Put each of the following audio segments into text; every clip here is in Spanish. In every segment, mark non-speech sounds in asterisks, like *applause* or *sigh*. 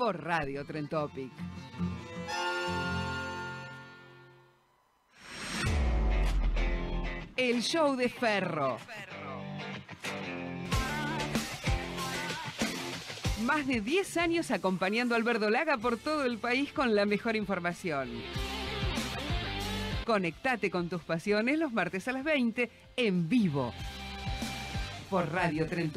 por Radio Trentopic. El show de Ferro. Más de 10 años acompañando al Verdolaga por todo el país con la mejor información. Conectate con tus pasiones los martes a las 20 en vivo por Radio Tren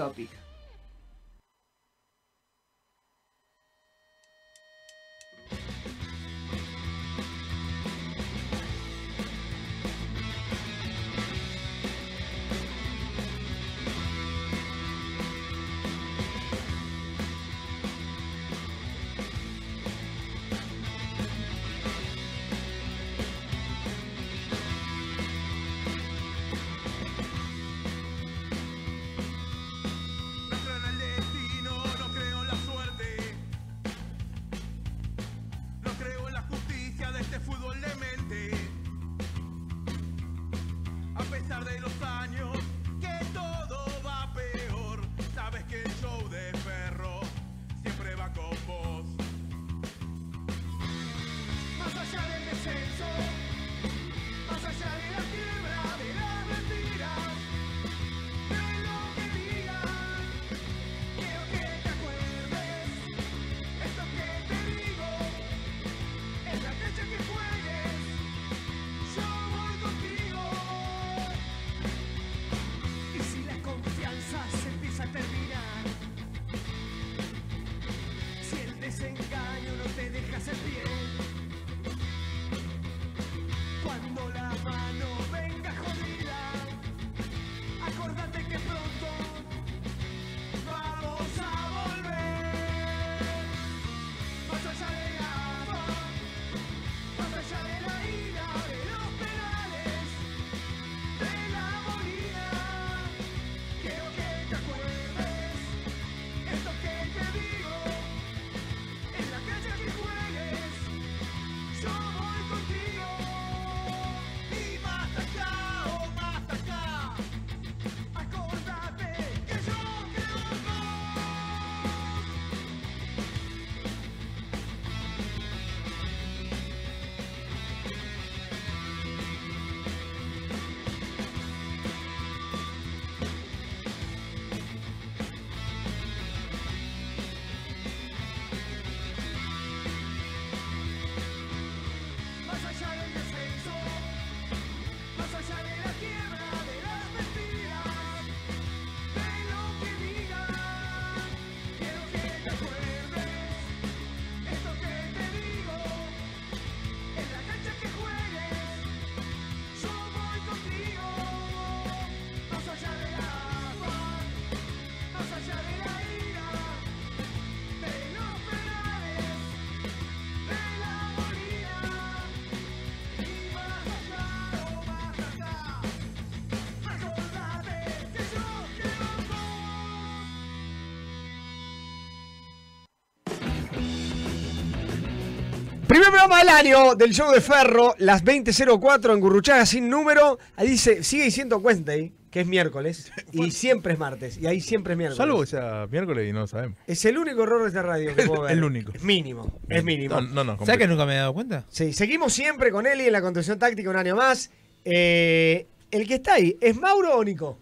programa del año del show de Ferro, las 20.04 en Gurruchaga sin número. Ahí dice, sigue diciendo Wednesday, que es miércoles, *laughs* y siempre es martes, y ahí siempre es miércoles. Salvo que sea miércoles y no lo sabemos. Es el único error de esta radio que *laughs* puedo ver. El único. Es mínimo, es mínimo. No, no, no. ¿Sabes que nunca me he dado cuenta? Sí, seguimos siempre con Eli en la conducción táctica un año más. Eh, el que está ahí, ¿es Mauro o Nico?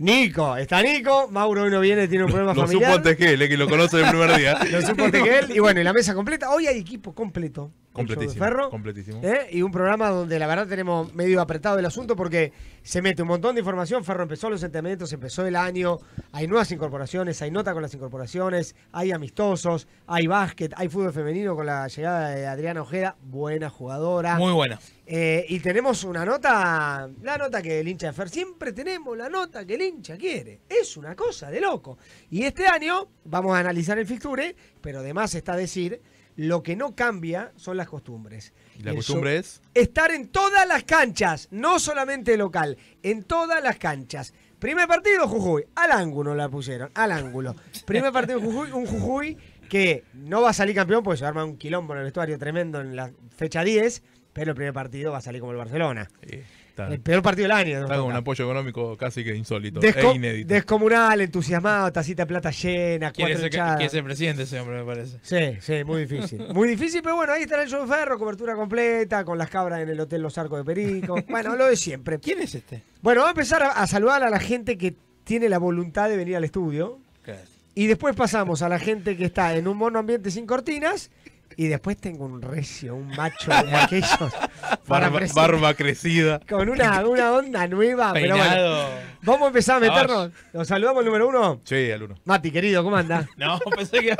Nico, está Nico, Mauro hoy no viene, tiene un problema Lo familiar. supo antes que él, eh, que lo conoce del primer día. *laughs* Lo supo él. Y bueno, y la mesa completa. Hoy hay equipo completo. Completísimo. Ferro. Completísimo. ¿eh? Y un programa donde la verdad tenemos medio apretado el asunto porque se mete un montón de información. Ferro empezó los entrenamientos, empezó el año. Hay nuevas incorporaciones, hay nota con las incorporaciones, hay amistosos, hay básquet, hay fútbol femenino con la llegada de Adriana Ojeda, buena jugadora. Muy buena. Eh, y tenemos una nota, la nota que el hincha de Fer, siempre tenemos la nota que el hincha quiere. Es una cosa de loco. Y este año vamos a analizar el fixture, pero además está decir, lo que no cambia son las costumbres. ¿Y la El costumbre es? Estar en todas las canchas, no solamente local, en todas las canchas. Primer partido, Jujuy. Al ángulo la pusieron, al ángulo. Primer partido, Jujuy, un Jujuy que no va a salir campeón porque se arma un quilombo en el vestuario tremendo en la fecha 10, pero el primer partido va a salir como el Barcelona. El peor partido del año. está con un apoyo económico casi que insólito. Desco- e inédito. descomunal, entusiasmado, tacita de plata llena, Quiere cuatro ser, quiere ser presidente ese hombre, me parece. Sí, sí, muy difícil. Muy difícil, pero bueno, ahí está el show de Ferro, cobertura completa, con las cabras en el Hotel Los Arcos de Perico. *laughs* Bueno, lo de siempre. ¿Quién es este? Bueno, vamos a empezar a, a saludar a la gente que tiene la voluntad de venir al estudio. Y después pasamos a la gente que está en un mono ambiente sin cortinas. Y después tengo un recio, un macho de *laughs* aquellos. Barba, crecida. Con una, una onda nueva. Pero bueno, vamos a empezar a meternos. Nos saludamos el número uno. Sí, al uno. Mati, querido, ¿cómo anda? *laughs* No, pensé que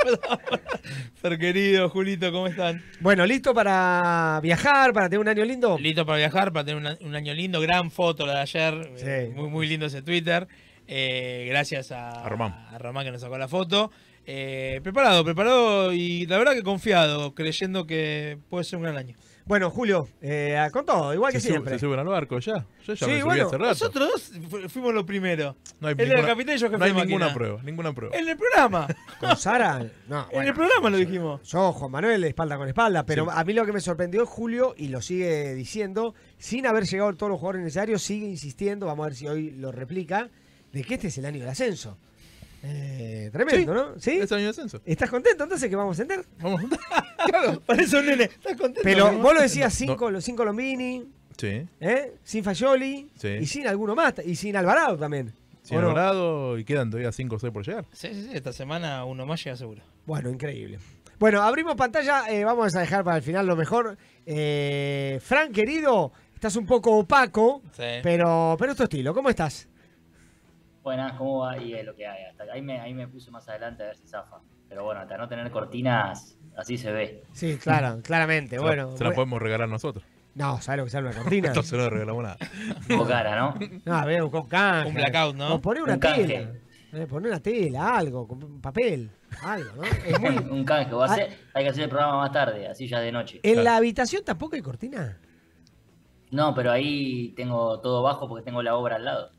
Fer querido, Julito, ¿cómo están? Bueno, ¿listo para viajar, para tener un año lindo? Listo para viajar, para tener una- un año lindo. Gran foto la de ayer. Sí. Muy, muy lindo ese Twitter. Eh, gracias a, A Román. a Román que nos sacó la foto. Eh, preparado, preparado y la verdad que confiado, creyendo que puede ser un gran año. Bueno, Julio, eh, con todo, igual que Se, sub- siempre. se suben al barco ya. Yo ya Sí, me subí bueno, hace rato. Nosotros dos fu- fuimos lo primero. no hay Él era ninguna, el capitán y yo jefe no hay de ninguna prueba, ninguna prueba. En el programa. *laughs* Con Sara, no, en el programa lo dijimos. Yo, Juan Manuel, espalda con espalda, pero Sí. a mí lo que me sorprendió es Julio, y lo sigue diciendo, sin haber llegado todos los jugadores necesarios, sigue insistiendo, vamos a ver si hoy lo replica, de que este es el año del ascenso. Eh, tremendo, ¿no? ¿Sí? Es año de ascenso. ¿Estás contento entonces que vamos a entender? Vamos. *laughs* Claro, parece un nene. ¿Estás contento? Pero no? vos lo decías sin, Col- sin Colombini, Sí. ¿eh? sin Fayoli, Sí. y sin alguno más, y sin Alvarado también. Sin ¿o no? Alvarado y quedan todavía 5 o 6 por llegar. Sí, sí, sí. Esta semana uno más llega seguro. Bueno, increíble. Bueno, abrimos pantalla, eh, vamos a dejar para el final lo mejor. Eh, Fran, querido, estás un poco opaco, Sí. pero, pero es tu estilo. ¿Cómo estás? Buenas, ¿cómo va? Y es lo que hay. Hasta ahí me, ahí me puse más adelante a ver si zafa. Pero bueno, hasta no tener cortinas, así se ve. Sí, claro, *laughs* claramente. Se, Bueno, la, se la podemos regalar nosotros. no, ¿sabes lo que sale una cortina? Entonces *laughs* no le regalamos nada. Tuvo cara, ¿no? No, veo con canje. Un blackout, ¿no? O poner una Un canje. tela. Eh, poner una tela, algo, con un papel, algo, ¿no? Es muy- *laughs* Un canje. o hacer- hay que hacer el programa más tarde, así ya de noche. ¿En la habitación tampoco hay cortina? No, pero ahí tengo todo bajo porque tengo la obra al lado.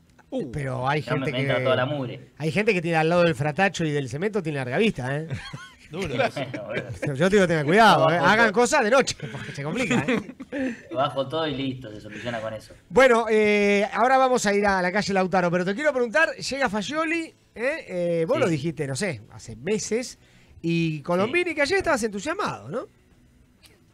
Pero hay gente entra toda la que... mugre. Hay gente que tiene al lado del fratacho y del cemento, tiene larga vista, ¿eh? *laughs* Duro. *laughs* Bueno, Yo te digo, tengan cuidado, ¿eh? Hagan todo. cosas de noche, porque se complica, ¿eh? *laughs* bajo todo y listo, se soluciona con eso. Bueno, eh, ahora vamos a ir a la calle Lautaro, pero te quiero preguntar, llega Fagioli, ¿eh? Eh, vos Sí. lo dijiste, no sé, hace meses, y Colombini, que ayer estabas entusiasmado, ¿no?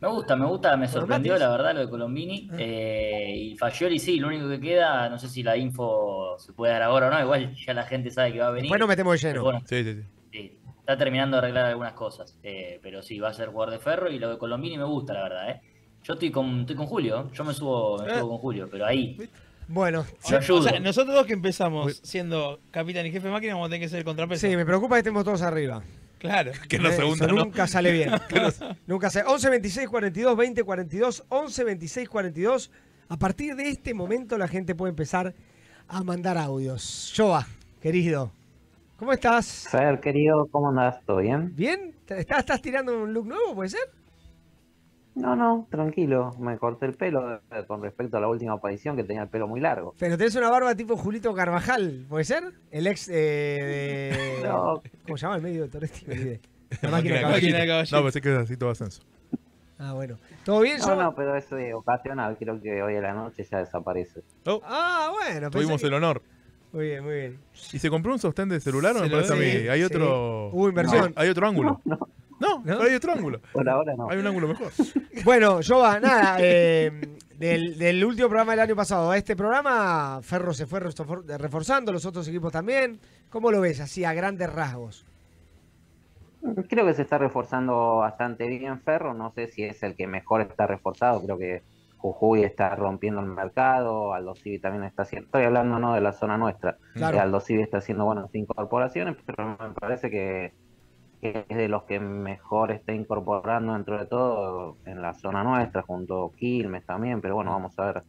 Me gusta, me gusta, me sorprendió la verdad lo de Colombini. Eh, y Fagioli sí, lo único que queda, no sé si la info se puede dar ahora o no, igual ya la gente sabe que va a venir. Nos metemos lleno. bueno, Sí, sí, sí. Sí, está terminando de arreglar algunas cosas, eh, pero sí, va a ser jugador de ferro y lo de Colombini me gusta, la verdad. ¿eh? Yo estoy con, estoy con Julio, yo me subo, me subo con Julio, pero ahí, Bueno, lo O ayudo. sea, nosotros dos que empezamos siendo capitán y jefe de máquina vamos a tener que ser el contrapeso. sí, me preocupa que estemos todos arriba. Claro. Que no se hunda, eso ¿no? nunca sale bien. *laughs* nunca sale. 11 26 42 20 42 11 26 42. A partir de este momento la gente puede empezar a mandar audios. Joa, querido, ¿cómo estás? Fer, querido, ¿cómo andás? ¿Todo bien? ¿Bien? ¿Estás, ¿Estás tirando un look nuevo, puede ser? No, no, tranquilo. Me corté el pelo eh, con respecto a la última aparición que tenía el pelo muy largo. Pero tenés una barba tipo Julito Carvajal, ¿puede ser? El ex eh, de... *laughs* No. ¿Cómo se llama el medio de Toretti? *laughs* La máquina de caballito. No, pensé que era así todo ascenso. Ah, bueno. ¿Todo bien, No, no, pero es eh, ocasional. Creo que hoy a la noche ya desaparece. Oh, Ah, bueno. tuvimos que- el honor. Muy bien, muy bien. ¿Y se compró un sostén de celular o me parece a mí? Hay Sí. otro. Hubo inversión. Hay, hay otro ángulo. *laughs* No, No, ¿No? hay otro ángulo. por ahora no. Hay un ángulo mejor. *laughs* Bueno, Joa, nada, eh, del, del último programa del año pasado a este programa, Ferro se fue refor- reforzando, los otros equipos también. ¿Cómo lo ves así a grandes rasgos? Creo que se está reforzando bastante bien Ferro. No sé si es el que mejor está reforzado. Creo que Jujuy está rompiendo el mercado. Aldo Civi también está haciendo. Estoy hablando no de la zona nuestra. Claro. Aldo Civi está haciendo buenas incorporaciones, pero me parece que, que es de los que mejor está incorporando dentro de todo en la zona nuestra, junto a Quilmes también. Pero bueno, vamos a ver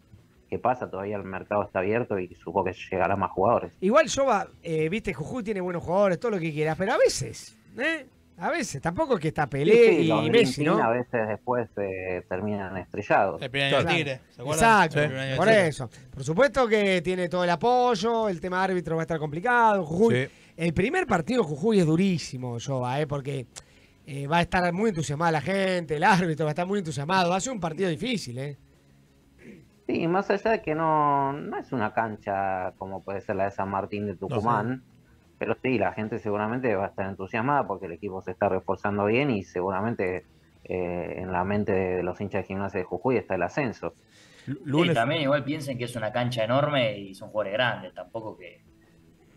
qué pasa. Todavía el mercado está abierto y supongo que llegará más jugadores. Igual Joa, eh, viste, Jujuy tiene buenos jugadores, todo lo que quieras, pero a veces, ¿eh? A veces, tampoco es que está Pelé Sí, sí, y Messi, ¿no? a veces después eh, terminan estrellados. El primer año Claro. Tigre, ¿se acuerdan? Exacto, El primer año del por Tigre. eso. Por supuesto que tiene todo el apoyo, el tema árbitro va a estar complicado. Jujuy, Sí. El primer partido de Jujuy es durísimo, Joa, ¿eh? porque eh, va a estar muy entusiasmada la gente, el árbitro va a estar muy entusiasmado. Va a ser un partido difícil, ¿eh? Sí, más allá de que no, no es una cancha como puede ser la de San Martín de Tucumán, pero sí, la gente seguramente va a estar entusiasmada porque el equipo se está reforzando bien y seguramente eh, en la mente de los hinchas de gimnasia de Jujuy está el ascenso. Sí, Lunes, también igual piensen que es una cancha enorme y son jugadores grandes, tampoco que...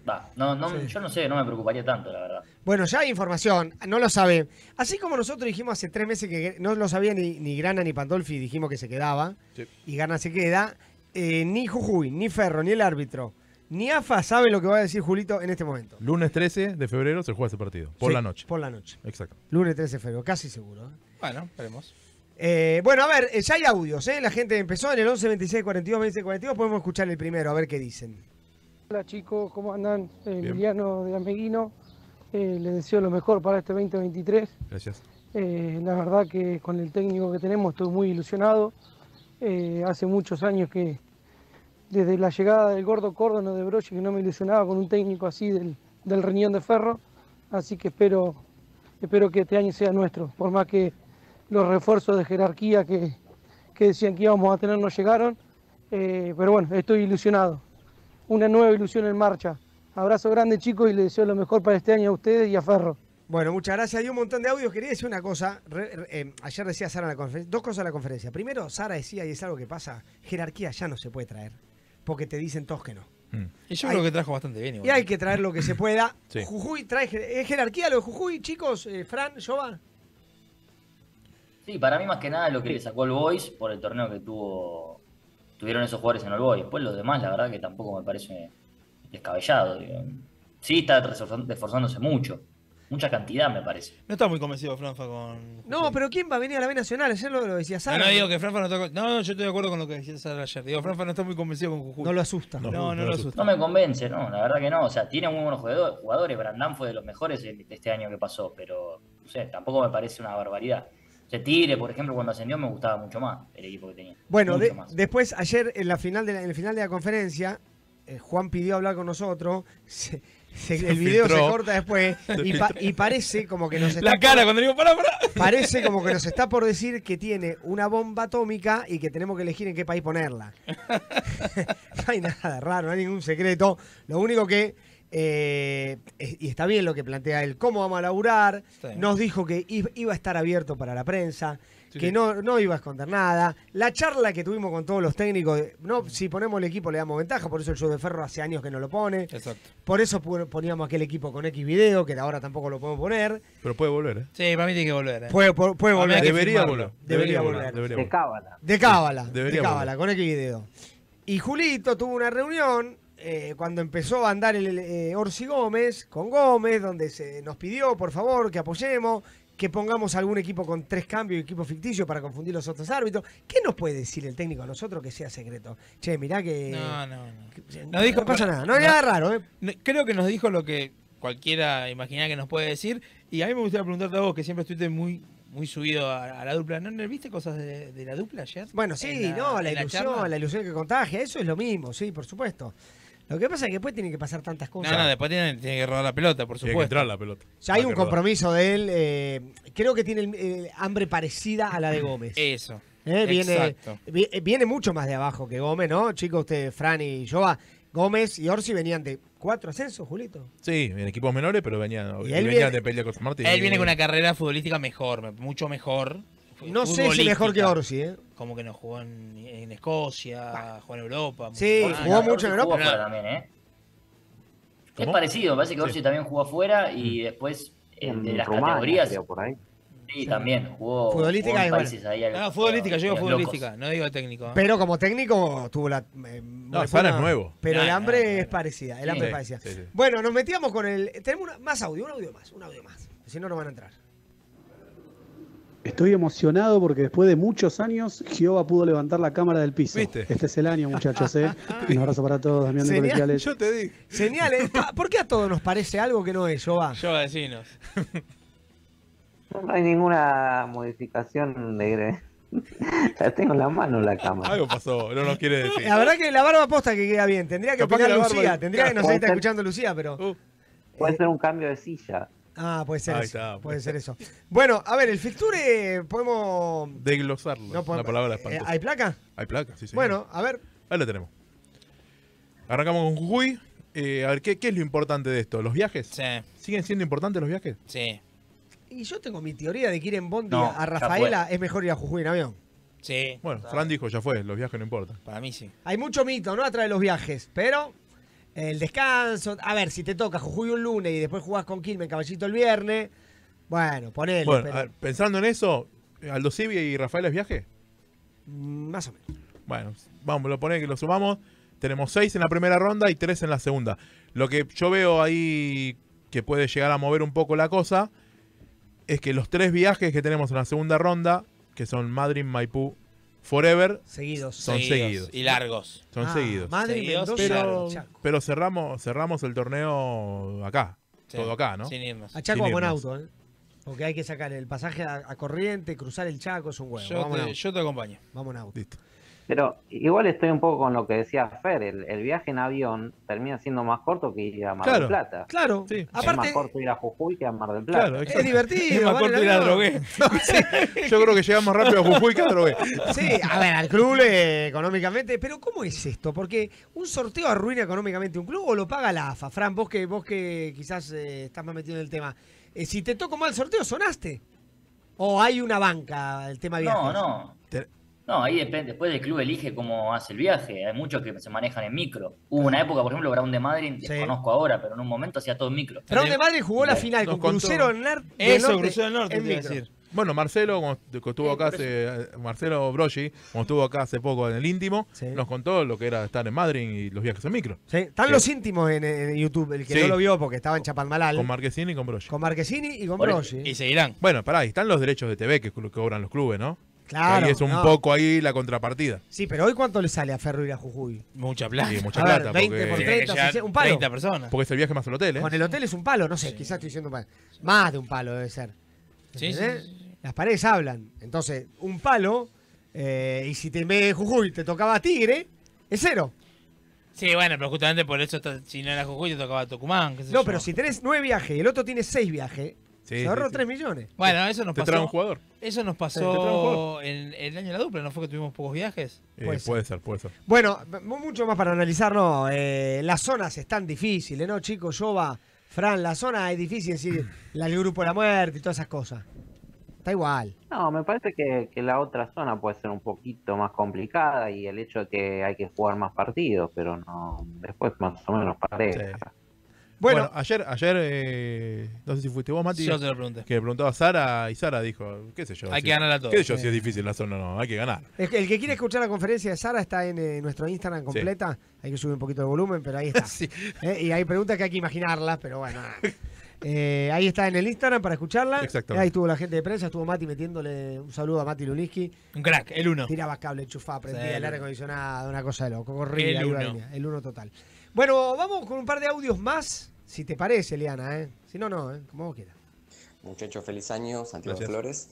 Va, no, no, Sí. yo no sé, no me preocuparía tanto, la verdad. Bueno, ya hay información, no lo sabe. Así como nosotros dijimos hace tres meses que no lo sabía ni, ni Grana ni Pandolfi, dijimos que se quedaba, Sí. y Grana se queda, eh, ni Jujuy, ni Ferro, ni el árbitro, ni AFA sabe lo que va a decir Julito en este momento. lunes 13 de febrero se juega ese partido. Por Sí, la noche. Por la noche. Exacto. Lunes 13 de febrero, casi seguro. ¿eh? Bueno, veremos. Eh, bueno, a ver, eh, ya hay audios, ¿eh? La gente empezó en el 11 26 42 26 42. Podemos escuchar el primero, a ver qué dicen. Hola chicos, ¿cómo andan? Eh, Emiliano de Ameguino. Eh, les deseo lo mejor para este 2023. Gracias. Eh, la verdad que con el técnico que tenemos estoy muy ilusionado. Eh, hace muchos años que desde la llegada del gordo Córdono de Broche que no me ilusionaba con un técnico así del, del riñón de ferro. Así que espero, espero que este año sea nuestro. Por más que los refuerzos de jerarquía que, que decían que íbamos a tener no llegaron. Pero bueno, estoy ilusionado. Una nueva ilusión en marcha. Abrazo grande chicos y les deseo lo mejor para este año a ustedes y a Ferro. Bueno, muchas gracias. Hay un montón de audios. Quería decir una cosa. Re- re- eh, ayer decía Sara en la conferencia. Dos cosas en la conferencia. Primero, Sara decía, y es algo que pasa, jerarquía ya no se puede traer. Porque te dicen todos que no. Mm. Y yo Hay- creo que trajo bastante bien. igual. Y hay que traer lo que se pueda. *laughs* Sí. Jujuy trae jer- ¿es jerarquía lo de Jujuy, chicos. Eh, Fran, Jova. Sí, para mí más que nada lo que le sacó el Boys por el torneo que tuvo tuvieron esos jugadores en el Boys. Después los demás, la verdad que tampoco me parece descabellado. digo. Sí, está esforzándose mucho. Mucha cantidad, me parece. No está muy convencido Franfa con. No, pero ¿quién va a venir a la B Nacional? Ayer lo, lo decía No, Sara. no digo que Franfa no está. No, no, yo estoy de acuerdo con lo que decía Sara ayer. Digo, Franfa no está muy convencido con Jujuy. No lo asusta. No, no, lo asusta. No me convence, no, la verdad que no. O sea, tiene muy buenos jugador- jugadores. Brandán fue de los mejores de este año que pasó, pero no sé, tampoco me parece una barbaridad. Sea, Tigre, por ejemplo, cuando ascendió me gustaba mucho más el equipo que tenía. Bueno, de- después, ayer en, la final de la, en el final de la conferencia, eh, Juan pidió hablar con nosotros. *laughs* se- se- Se el video filtró. se corta después *laughs* Se y, pa- filtró. y parece como que nos *laughs* está La cara cuando le digo, pará, pará. Parece como que nos está por decir que tiene una bomba atómica y que tenemos que elegir en qué país ponerla. no hay nada raro, no hay ningún secreto. Lo único que, eh, y está bien lo que plantea él, cómo vamos a laburar, Sí. nos dijo que iba a estar abierto para la prensa, Sí, que sí. no, no iba a esconder nada. La charla que tuvimos con todos los técnicos, de- no, si ponemos el equipo le damos ventaja, por eso el show de Ferro hace años que no lo pone. Exacto. Por eso poníamos aquel equipo con X video, que ahora tampoco lo podemos poner. Pero puede volver, ¿eh? Sí, para mí tiene que volver. ¿eh? Puede, puede volver. Debería volver. Debería volver. Debería De volver. cábala. De cábala, debería de cábala, volver. con X video. Y Julito tuvo una reunión eh, cuando empezó a andar el eh, Orsi Gómez, con Gómez, donde se nos pidió, por favor, que apoyemos, que pongamos algún equipo con tres cambios y equipo ficticio para confundir los otros árbitros. ¿Qué nos puede decir el técnico a nosotros que sea secreto? Che, mirá que... No, no, no. que- No dijo- pasa nada, no hay no. nada raro, ¿eh? Creo que nos dijo lo que cualquiera imagina que nos puede decir. Y a mí me gustaría preguntarte a vos, que siempre estuviste muy, muy subido a, a la dupla. ¿No, ¿No viste cosas de, de la dupla ayer? Bueno, sí, no, la ilusión, charla. la ilusión que contagia, eso es lo mismo, sí, por supuesto. Lo que pasa es que después tienen que pasar tantas No, cosas. no, después tiene, tiene que rodar la pelota, por Tiene que supuesto. entrar la pelota. Ya hay un compromiso de él. eh, creo que tiene el- eh, hambre parecida a la de Gómez. Eso. Eh, viene, exacto. vi- eh, viene mucho más de abajo que Gómez, ¿no? Chicos, ustedes, Fran y Joa. Gómez y Orsi venían de cuatro ascensos, Julito. Sí, en equipos menores, pero venían, Y él venían viene- de pelea con San Martín. Él viene con una carrera futbolística mejor, mucho mejor. No sé si mejor que. Orsi, ¿eh? Como que no jugó en, en Escocia, jugó en Europa. Sí, jugó mucho en jugó Europa. también, ¿eh? Es parecido, parece que Sí. Orsi también jugó afuera y después eh, En de las Rumania, categorías. creo, por ahí. Sí, también jugó. Futbolística jugó en igual. países ahí al- No, futbolística, yo digo futbolística, no digo técnico. ¿eh? Pero como técnico tuvo la. eh, No, Sara es nuevo. Pero No, el hambre no, no. es parecida. El Sí. hambre es parecida. sí, sí. Bueno, nos metíamos con el. Tenemos una- más audio, un audio más, un audio más. Si no, no van a entrar. Estoy emocionado porque después de muchos años Jehová pudo levantar la cámara del piso. ¿Viste? Este es el año, muchachos. ¿eh? *laughs* Un abrazo para todos, Damián de. Colegiales. Yo te dije. Señales. Pa- ¿Por qué a todos nos parece algo que no es, Joa? Yo vecinos. No hay ninguna modificación de... la tengo en la mano la cámara. Algo pasó, no nos quiere decir. La verdad que la barba posta que queda bien. Tendría que Capaz opinar que la barba- Lucía. Tendría que no sé si está escuchando Lucía, pero. Uh, Puede ser un cambio de silla. Ah, puede ser Ahí eso. está, puede pues. ser eso. Bueno, a ver, el fixture podemos. Desglosarlo. No podemos- Una palabra eh, espantosa. ¿Hay placa? Hay placa, sí, sí. Bueno, a ver. Ahí la tenemos. Arrancamos con Jujuy. Eh, a ver, ¿qué, ¿qué es lo importante de esto? ¿Los viajes? Sí, ¿Siguen siendo importantes los viajes? sí, Y yo tengo mi teoría de que ir en Bondi No, a ya Rafaela es mejor ir a Jujuy en avión. sí. Bueno, Fran dijo, ya fue, los viajes no importan. Para mí sí. Hay mucho mito, ¿no? Atrás de los viajes, pero el descanso. A ver, si te toca Jujuy un lunes y después jugás con Quilmes Caballito el viernes. Bueno, ponele. Bueno, pero- a ver, pensando en eso, ¿Aldo Civi y Rafael es viaje? mm, más o menos. Bueno, vamos, lo ponemos que lo sumamos. Tenemos seis en la primera ronda y tres en la segunda. Lo que yo veo ahí que puede llegar a mover un poco la cosa es que los tres viajes que tenemos en la segunda ronda, que son Madrid, Maipú, Forever, Seguidos. Son seguidos. Y largos. son Ah, seguidos. Madrid, Seguidos, Mendoza, pero, Chaco. pero cerramos, cerramos el torneo acá. Sí, Todo acá, ¿no? Sin irnos. A Chaco Sin a buen auto, ¿eh? Porque hay que sacar el pasaje a, a corriente, cruzar el Chaco, es un huevo. Yo vamos, te, yo te acompaño. vamos en auto. Listo. Pero igual estoy un poco con lo que decía Fer, el, el viaje en avión termina siendo más corto que ir a Mar Claro. del Plata. Claro, Sí. Es más aparte corto ir a Jujuy que a Mar del Plata. Claro, es divertido. Es más corto ir a drogué. *laughs* Yo creo que llegamos rápido a Jujuy que a Drogué. Sí, a ver, al club le- económicamente, pero ¿cómo es esto? Porque un sorteo arruina económicamente un club o lo paga la AFA. Fran, vos que, vos que quizás eh, estás más metido en el tema. Eh, si te tocó mal el sorteo, ¿sonaste? ¿O hay una banca el tema viajes? No, no. Te- No, ahí depende. Después el club elige cómo hace el viaje. Hay muchos que se manejan en micro. Hubo una época, por ejemplo, Brown de Madrid, Sí. desconozco ahora, pero en un momento hacía todo en micro. Brown de Madrid jugó la final con. Crucero del del Eso, Norte Crucero del Norte, en te iba a micro. decir. Bueno, Marcelo, como que estuvo acá hace, Marcelo Broggi, como estuvo acá hace poco en el íntimo, Sí. nos contó lo que era estar en Madrid y los viajes en micro. Sí, están Sí. los íntimos en, en YouTube, el que Sí. no lo vio porque estaba en Chapadmalal. Con Marquesini y con Broggi. con Marquesini y con Broggi. Y seguirán. Bueno, pará, y están los derechos de TV que co- cobran los clubes, ¿no? Claro. Ahí es un no. poco ahí la contrapartida. Sí, pero hoy cuánto le sale a Ferro ir a Jujuy? Mucha plata. Sí, mucha A ver, plata. 20 por porque, 30. Tiene que llegar si- un palo. 30 personas. porque es el viaje más el hotel, ¿eh? Con el hotel es un palo, no sé, quizás estoy diciendo palo. Más de un palo debe ser. Sí, sí, sí, sí. Las paredes hablan. Entonces, un palo, eh, y si te en vez de Jujuy te tocaba Tigre, es cero. Sí, bueno, pero justamente por eso, está- si no era Jujuy, te tocaba Tucumán. qué sé No, yo. pero si tenés nueve viajes y el otro tiene seis viajes, Sí, se sí, ahorró sí. 3 millones. Bueno, eso nos Te trae un pasó. jugador. Eso nos Te trae un pasó jugador. en el año de la dupla, ¿no fue que tuvimos pocos viajes? Eh, Puede puede, ser. ser. puede ser. Bueno, mucho más para analizar, no. eh, las zonas están difíciles, ¿no, chicos? Yoba, Fran, la zona es difícil, decir, *clears throat* la, el grupo de la muerte y todas esas cosas. Está igual. No, me parece que, que la otra zona puede ser un poquito más complicada y el hecho de que hay que jugar más partidos, pero no después más o menos pareja. Bueno, Bueno, ayer, ayer eh, no sé si fuiste vos, Mati, Yo te lo pregunté. que le preguntaba a Sara y Sara dijo, qué sé yo. Hay si- que ganar a todos. ¿Qué sé yo si es difícil la zona? No, hay que ganar. el que quiere escuchar la conferencia de Sara está en eh, nuestro Instagram completa. Hay que subir un poquito de volumen, pero ahí está. *laughs* Sí. Eh, y hay preguntas que hay que imaginarlas, pero bueno. Eh, ahí está en el Instagram para escucharla. Exactamente. Ahí estuvo la gente de prensa, estuvo Mati metiéndole un saludo a Mati Luliski. Un crack, el uno. Tiraba cable, enchufaba, prendía Sí, el aire acondicionado, una cosa de loco. Corría, El uno. el uno total. Bueno, vamos con un par de audios más, si te parece, Eliana, ¿eh? Si no, no, ¿eh? Como vos quieras. Muchachos, feliz año, Santiago Gracias. Flores.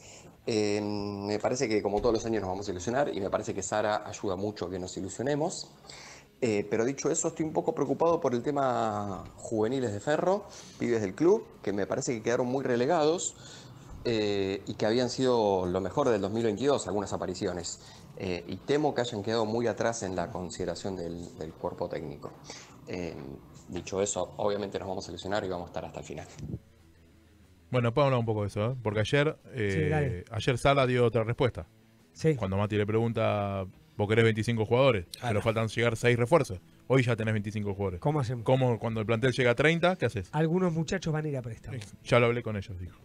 Eh, me parece que como todos los años nos vamos a ilusionar y me parece que Sara ayuda mucho a que nos ilusionemos. Eh, pero dicho eso, estoy un poco preocupado por el tema juveniles de Ferro, pibes del club, que me parece que quedaron muy relegados eh, y que habían sido lo mejor del 2022, algunas apariciones. Eh, y temo que hayan quedado muy atrás en la consideración del, del cuerpo técnico. Dicho eso, obviamente nos vamos a ilusionar y vamos a estar hasta el final. Bueno, podemos hablar un poco de eso, ¿eh? porque ayer, eh, Sí, ayer Sara dio otra respuesta. Sí. Cuando Mati le pregunta, vos querés 25 jugadores, pero faltan llegar 6 refuerzos. Hoy ya tenés 25 jugadores. ¿Cómo hacemos? ¿Cómo cuando el plantel llega a 30, qué haces? Algunos muchachos van a ir a préstamo. Ya lo hablé con ellos, dijo.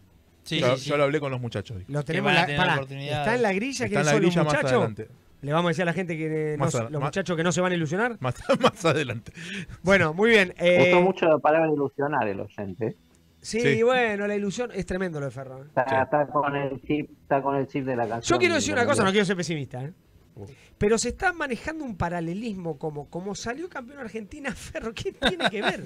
Sí, ya, sí, sí. ya lo hablé con los muchachos, dijo. Lo Que tenemos la- oportunidades. está en la grilla que Está en la grilla más muchachos. adelante. Le vamos a decir a la gente que no- Más a- los más- muchachos que no se van a ilusionar. *laughs* Más, más adelante. Bueno, muy bien. eh, Usó mucho la palabra ilusionar el oyente. sí, Sí. bueno, la ilusión es tremendo lo de Ferro. ¿eh? Está, Sí. está con el chip, está con el chip de la canción. Yo quiero decir una cosa, no quiero ser pesimista, ¿eh? Pero se está manejando un paralelismo como, como salió campeón Argentina *laughs* Ferro. ¿Qué tiene que ver?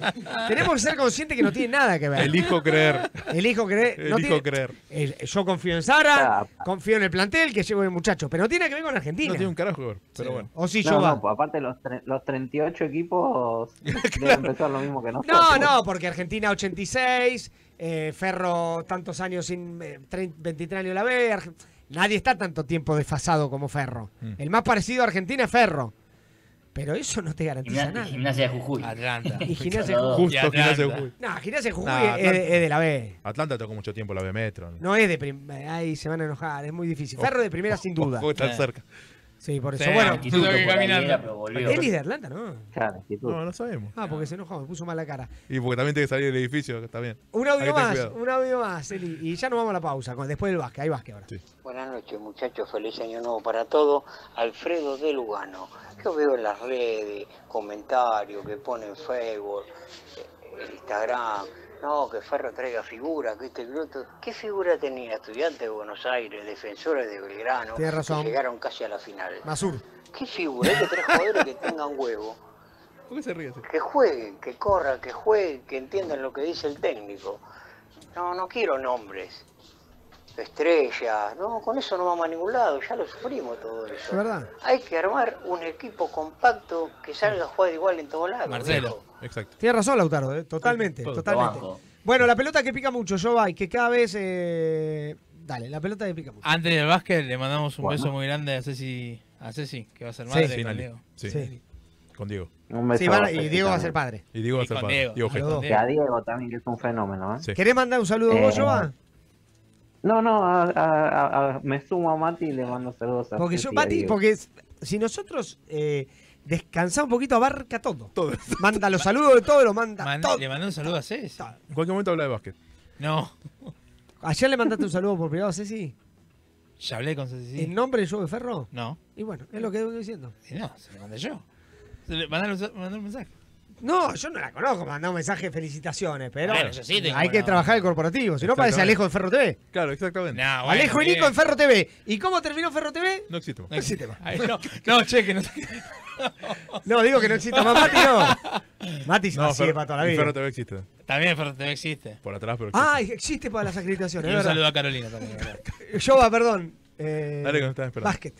Tenemos que ser conscientes que no tiene nada que ver. Elijo creer. Elijo creer. no Elijo tiene- creer. Yo confío en Sara, Ah. confío en el plantel que llevo el muchacho, pero no tiene que ver con Argentina. No tiene un carajo que ver, pero bueno. O si No, yo no, va. pues aparte los, los 38 equipos *laughs* deben empezar lo mismo que nosotros. No, no, porque Argentina 86, eh, Ferro tantos años sin eh, 30, 23 años la B. Arge- Nadie está tanto tiempo desfasado como Ferro. Mm. El más parecido a Argentina es Ferro. Pero eso no te garantiza Gimna- nada. Gimnasia de Jujuy. Atlanta. Y Gimnasia Justo Jujuy. Justo Gimnasia Atlanta. Jujuy. No, Gimnasia Jujuy Nah, es, de, es de la B. Atlanta tocó mucho tiempo la B Metro. No es de primera. Ahí se van a enojar, es muy difícil. Ferro de primera sin duda. Ojo, tan Eh. cerca. Sí, por eso. Sí. Bueno, que volvió. es líder de Atlanta, ¿no? Claro. No, no sabemos. Ah, porque se enojó, me puso mala cara. Y porque también tiene que salir del edificio, que está bien. Un audio más, cuidado. un audio más, Eli. Y ya nos vamos a la pausa, después del básquet. Hay básquet ahora. Sí. Buenas noches muchachos, feliz año nuevo para todos. Alfredo de Lugano. Yo veo en las redes comentarios que ponen Facebook, eh, Instagram, no, que Ferro traiga figura, que este otro. ¿Qué figura tenía estudiantes de Buenos Aires, defensores de Belgrano, Tienes razón. que llegaron casi a la final? Masur. ¿Qué figura? Hay que tres jugadores que tengan *laughs* huevo, ¿Por qué se ríe así? que jueguen, que corran, que jueguen, que entiendan lo que dice el técnico. No, no quiero nombres. Estrellas, no, con eso no vamos a ningún lado, ya lo sufrimos todo eso. ¿Es verdad? Hay que armar un equipo compacto que salga a jugar igual en todos lados. Marcelo. viejo. Exacto. Tienes razón, Lautaro, ¿eh? totalmente, todo. totalmente. Bueno, la pelota que pica mucho, Jovay, que cada vez... eh, Dale, la pelota que pica mucho. Antes del básquet le mandamos un Bueno. beso muy grande a Ceci, a Ceci que va a ser madre Sí, con. Diego. Sí. Sí. Con Diego. Un beso Sí, van a- a y Diego va a ser padre. Y Diego va a ser padre. Diego. Diego. Y a Diego también, que es un fenómeno. ¿eh? Sí. ¿Querés mandar un saludo vos, Eh, Jova? No, no, a- a- a- a- me sumo a Mati y le mando saludos a Porque Ceci yo, Mati, porque si nosotros eh, descansamos un poquito, abarca todo. Todo. *laughs* Manda los saludos de todo, lo manda Man- todo. le mandé un saludo a Ceci. En cualquier momento habla de básquet. No, Ayer le mandaste un saludo por privado a Ceci. ya hablé con Ceci. ¿En nombre de Joe Ferro? No, Y bueno, es lo que estoy diciendo. y no, se lo mandé yo. Se le- Mandale un, mandale un mensaje. No, yo no la conozco, mandá un mensaje de felicitaciones, pero yo sí tengo hay que trabajar el corporativo, si no parece. Alejo de Ferro TV. Claro, exactamente. No, bueno, Alejo y bien. Nico en Ferro TV. ¿Y cómo terminó Ferro TV? No existe más. No existe más. Ay, no, *laughs* no, che, que no. No, digo que no exista más Mati, no. Mati No, así Ferro, para toda la y vida. Ferro TV existe. También Ferro TV existe. Por atrás, pero existe. Ah, existe para las acreditaciones, es un verdad. saludo a Carolina también. ¿verdad? Jova, perdón. Eh, Dale que nos están esperando. Básquet.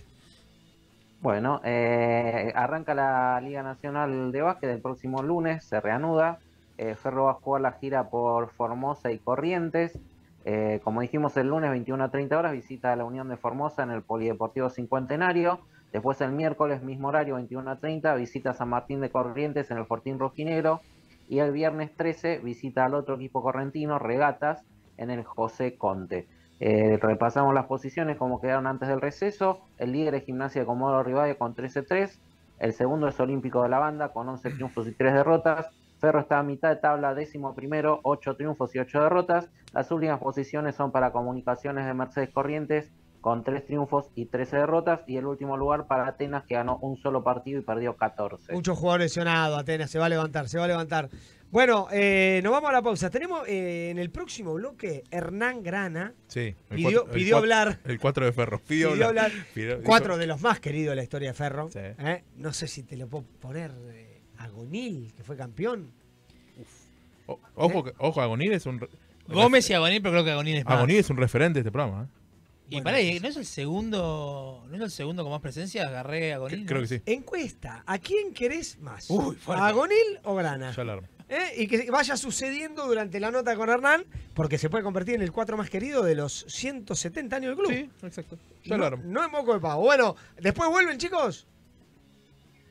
Bueno, eh, arranca la Liga Nacional de Básquet el próximo lunes, se reanuda. Eh, Ferro va a jugar la gira por Formosa y Corrientes. Eh, como dijimos el lunes, 21 a 30 horas, visita a la Unión de Formosa en el Polideportivo Cincuentenario. Después el miércoles, mismo horario, 21 a 30, visita a San Martín de Corrientes en el Fortín Rojinegro. Y el viernes 13, visita al otro equipo correntino, Regatas, en el José Conte. Eh, repasamos las posiciones como quedaron antes del receso. El líder es Gimnasia de Comodoro Rivadavia con 13-3. El segundo es Olímpico de la Banda con 11 triunfos y 3 derrotas. Ferro está a mitad de tabla, décimo primero, 8 triunfos y 8 derrotas. Las últimas posiciones son para Comunicaciones de Mercedes Corrientes con 3 triunfos y 13 derrotas. Y el último lugar para Atenas que ganó un solo partido y perdió 14. Muchos jugadores lesionados, Atenas, se va a levantar, se va a levantar. Bueno, eh, nos vamos a la pausa. Tenemos eh, en el próximo bloque Hernán Grana. Sí. el Pidió- cuatro- el pidió cuatro- hablar. El 4 de Ferro. Pidió, Pidió hablar. dijo- Cuatro de los más queridos de la historia de Ferro. Sí. ¿eh? No sé si te lo puedo poner eh, Agonil, que fue campeón. O- Ojo, Agonil es un. re- Gómez y Agonil, pero creo que Agonil es más. Agonil es un referente de este programa. ¿eh? Y Bueno, pará, ¿y ¿no es el segundo, no es el segundo con más presencia? Agarré a Agonil. Creo que sí. Encuesta, ¿a quién querés más? Uy, fuerte. ¿A Agonil o Grana? Ya la armo. ¿Eh? Y que vaya sucediendo durante la nota con Hernán, porque se puede convertir en el cuatro más querido de los 170 años del club. Sí, exacto. No, es moco de pavo. Bueno, después vuelven, chicos.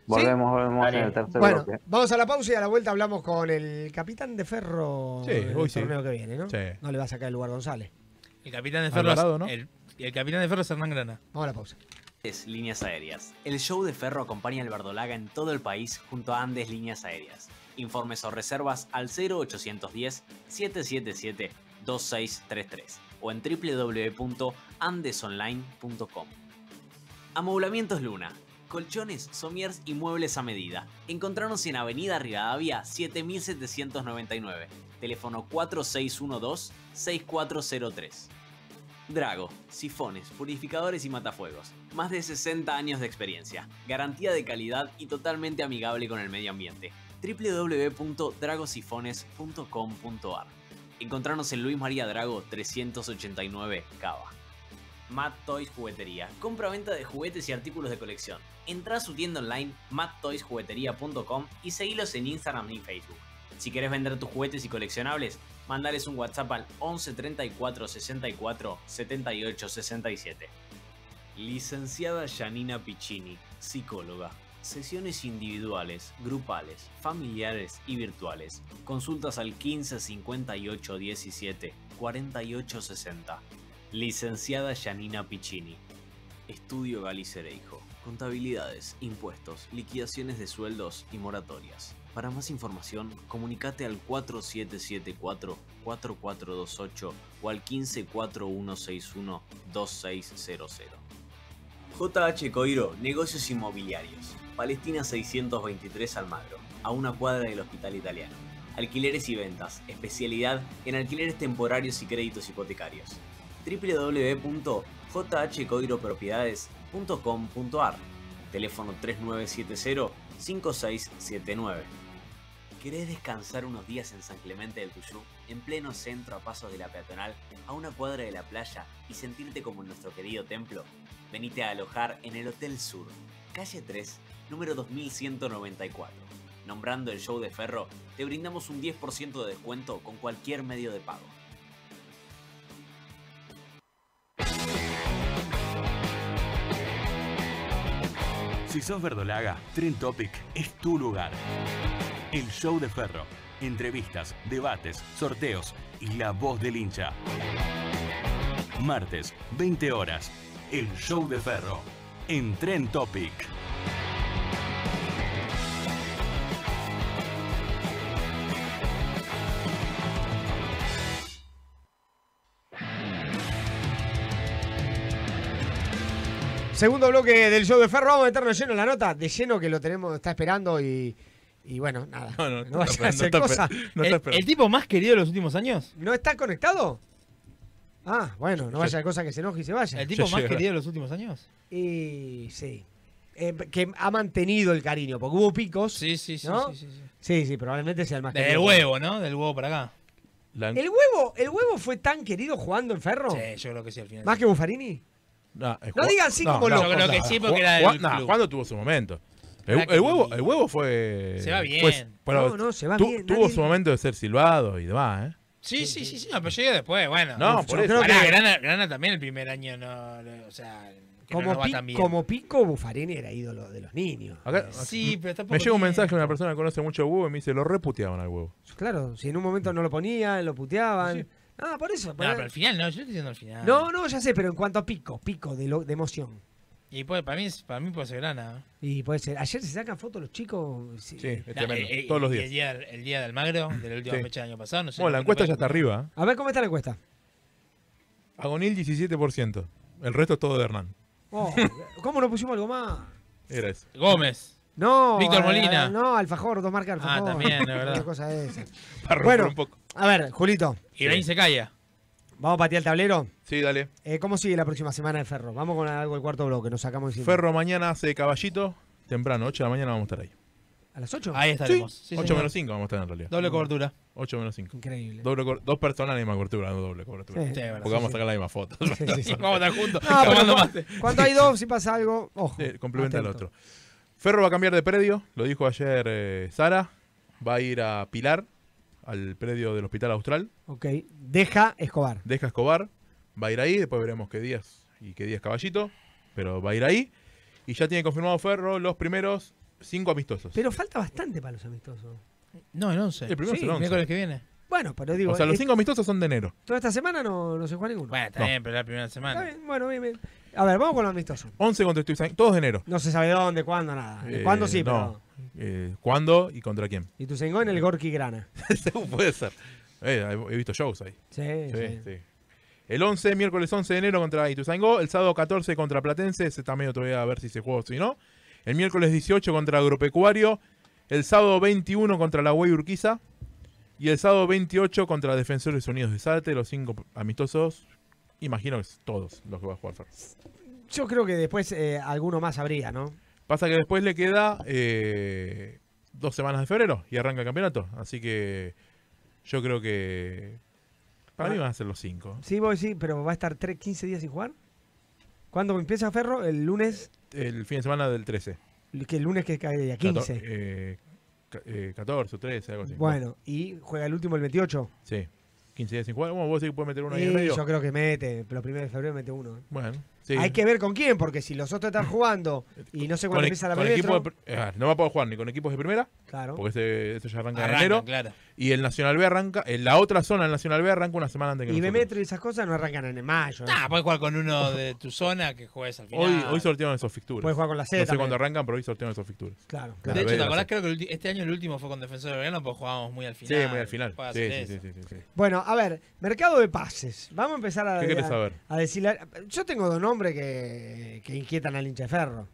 Volvemos, volvemos en el tercer Bueno, bloque. vamos a la pausa y a la vuelta hablamos con el capitán de Ferro Sí, el hoy sí. torneo que viene, ¿no? Sí. No le va a sacar el lugar González. El capitán de Ferro Alvarado, es, ¿no? el, el capitán de Ferro es Hernán Grana. Vamos a la pausa. Líneas Aéreas. El show de Ferro acompaña al Verdolaga en todo el país junto a Andes Líneas Aéreas. Informes o reservas al 0810-777-2633 o en www.andesonline.com. Amoblamientos Luna. Colchones, somiers y muebles a medida. Encontrarnos en Avenida Rivadavia 7799. Teléfono 4612-6403. Drago, sifones, purificadores y matafuegos. Más de 60 años de experiencia. Garantía de calidad y totalmente amigable con el medio ambiente. www.dragosifones.com.ar Encontrarnos en Luis María Drago 389 Cava. Mad Toys Juguetería. Compra-venta de juguetes y artículos de colección. Entra a su tienda online madtoysjuguetería.com y seguilos en Instagram y Facebook. Si querés vender tus juguetes y coleccionables, Mandales un WhatsApp al 11 34 64 78 67. Licenciada Janina Piccini, psicóloga. Sesiones individuales, grupales, familiares y virtuales. Consultas al 15 58 17 48 60. Licenciada Janina Piccini. Estudio Galicereijo. Contabilidades, impuestos, liquidaciones de sueldos y moratorias. Para más información, comunicate al 4774-4428 o al 154161-2600. JH Coiro, Negocios Inmobiliarios. Palestina 623 Almagro, a una cuadra del Hospital Italiano. Alquileres y ventas, especialidad en alquileres temporarios y créditos hipotecarios. www.jhcoiropropiedades.com.ar Teléfono 3970-5679. ¿Querés descansar unos días en San Clemente del Tuyú, en pleno centro a pasos de la peatonal, a una cuadra de la playa y sentirte como en nuestro querido templo? Venite a alojar en el Hotel Sur, calle 3, número 2194. Nombrando el show de Ferro, te brindamos un 10% de descuento con cualquier medio de pago. Si sos verdolaga, Trend Topic es tu lugar. El show de Ferro. Entrevistas, debates, sorteos y la voz del hincha. Martes, 20 horas. El show de Ferro. En Trend Topic. Segundo bloque del show de Ferro. Vamos a meternos lleno en la nota. De lleno que lo tenemos, está esperando y. Y bueno, nada. No, no, *laughs* No, no vaya a hacer no esper- no ¿El, el tipo más querido de los últimos años? ¿No está conectado? Ah, bueno, no vaya a cosa que se enoje y se vaya. ¿El tipo más querido de los últimos años? Y sí. Eh, que ha mantenido el cariño, porque hubo picos. Sí, sí, sí. ¿no? sí, sí, sí. Sí, sí, probablemente sea el más Del querido. huevo, ¿no? Del huevo para acá. La- ¿El huevo, ¿El huevo fue tan querido jugando en Ferro? Sí, yo creo que sí al final. ¿Más que Buffarini? No, es No digan sí como no, locos. yo creo que sí, porque era del club. Juando tuvo su momento. El, huevo, el huevo fue. Se va bien. fue- pero No, no, se va tu- bien, Tuvo nadie- su momento de ser silbado y demás, ¿eh? Sí, sí, sí, sí, no, pero llegué después, bueno. No, Yo por eso. creo que Pará, Grana, Grana también el primer año no, no, o sea, no Como, va bien. como pico, Buffarini era ídolo de los niños. Acá- Sí, pero tampoco me llega un mensaje de una persona que conoce mucho el huevo y me dice: lo reputeaban al huevo. Claro, si en un momento no lo ponían, lo puteaban. Ah, por eso. No, pero al final no, yo estoy diciendo al final. No, no, ya sé, pero en cuanto a pico, pico de, lo- de emoción. Y puede, para, mí, para mí puede ser Grana. Y puede ser. Ayer se sacan fotos los chicos. sí. Sí, es tremendo. eh, eh, Todos los días. El día, el día de Almagro, de la última Sí. fecha del año pasado, no sé. Bueno, la encuesta puede- ya está arriba. ¿eh? A ver, ¿cómo está la encuesta? Agonil 17%. El resto es todo de Hernán. Oh, *laughs* ¿Cómo no pusimos algo más? Era eso. Gómez. No. Víctor eh, Molina. no, Alfajor, dos marcas Ah, Alfajor. también, de verdad. *laughs* Cosa esa. Para romper Bueno, un poco. a ver, Julito. Y Brain se calla. ¿Vamos a patear el tablero? Sí, dale. Eh, ¿Cómo sigue la próxima semana el Ferro? Vamos con algo del cuarto bloque, nos sacamos encima. Ferro mañana hace caballito. Temprano, 8 de la mañana vamos a estar ahí. ¿A las 8? Ahí estaremos. Sí, 8 señor. menos 5 vamos a estar en realidad. Doble cobertura. 8 menos 5. Increíble. Doble dos personas la misma cobertura, no doble cobertura. Sí. Sí, Porque sí, vamos a sí. sacar la misma foto. Sí, sí, sí. Vamos a estar juntos. No, cuando hay dos, si pasa algo, ojo. Sí, complementa al otro. Ferro va a cambiar de predio, lo dijo ayer eh, Sara. Va a ir a Pilar, al predio del Hospital Austral. Ok, deja Escobar. Deja Escobar, va a ir ahí, después veremos qué días y qué días Caballito, pero va a ir ahí. Y ya tiene confirmado Ferro los primeros cinco amistosos. Pero falta bastante para los amistosos. No, el 11. El primero es el Sí, 11. miércoles que viene. Bueno, pero digo, o sea, los cinco amistosos son de enero. toda esta semana no, no se juega ninguno. Bueno, está No. bien, pero es la primera Está semana. bien, bueno, bien, bien. A ver, vamos con los amistosos. 11 contra todos de enero. No se sabe dónde, cuándo, nada. Eh, ¿Cuándo sí, no. pero... Eh, ¿Cuándo y contra quién? Y tu en el Gorky Grana. *laughs* Puede ser. Eh, he visto shows ahí. Sí, Sí. El 11, miércoles 11 de enero contra Ituzaingó. El sábado 14 contra Platense. Ese está medio todavía a ver si se juega o si no. El miércoles 18 contra Agropecuario. El sábado 21 contra la Güey Urquiza. Y el sábado 28 contra Defensores Unidos de Salte. Los cinco amistosos. Imagino que es todos los que va a jugar. Yo creo que después eh, alguno más habría, ¿no? Pasa que después le queda eh, dos semanas de febrero y arranca el campeonato. Así que yo creo que. Para mí van a ser los cinco. Sí, voy, sí, pero va a estar tres, 15 días sin jugar. ¿Cuándo empieza Ferro? El lunes, El fin de semana del 13. que el lunes que cae a 15. Cator- eh, eh, 14 o 13, algo así. Bueno, y juega el último el 28. Sí. 15 días sin jugar. Bueno, vos que puedes meter uno ahí en medio. yo creo que mete, pero primero de febrero mete uno. ¿eh? Bueno, sí. Hay que ver con quién, porque si los otros están *clears throat* jugando y no sé cuándo empieza la con primera. equipo de pr- eh, no va a poder jugar ni con equipos de primera, Claro. porque ese, ese ya arranca, en Arranca, enero. claro. Y el Nacional B arranca, en la otra zona del Nacional B arranca una semana antes que Y nosotros. Y esas cosas no arrancan en mayo. ¿eh? Ah, puedes jugar con uno de tu zona que juegues al final. Hoy, hoy sortearon esos fixtures. Puedes jugar con la C No sé cuándo arrancan, pero hoy sortearon esos fixtures. Claro, La de hecho, ¿te la acordás? Creo que este año el último fue con Defensor de Belgrano porque jugábamos muy al Sí, final. muy al final. Sí, sí, sí, sí, sí, sí. Bueno, a ver, mercado de pases. Vamos a empezar a, ¿Qué querés a- saber? a decirle. Yo tengo dos nombres que, que inquietan al hincha de ferro.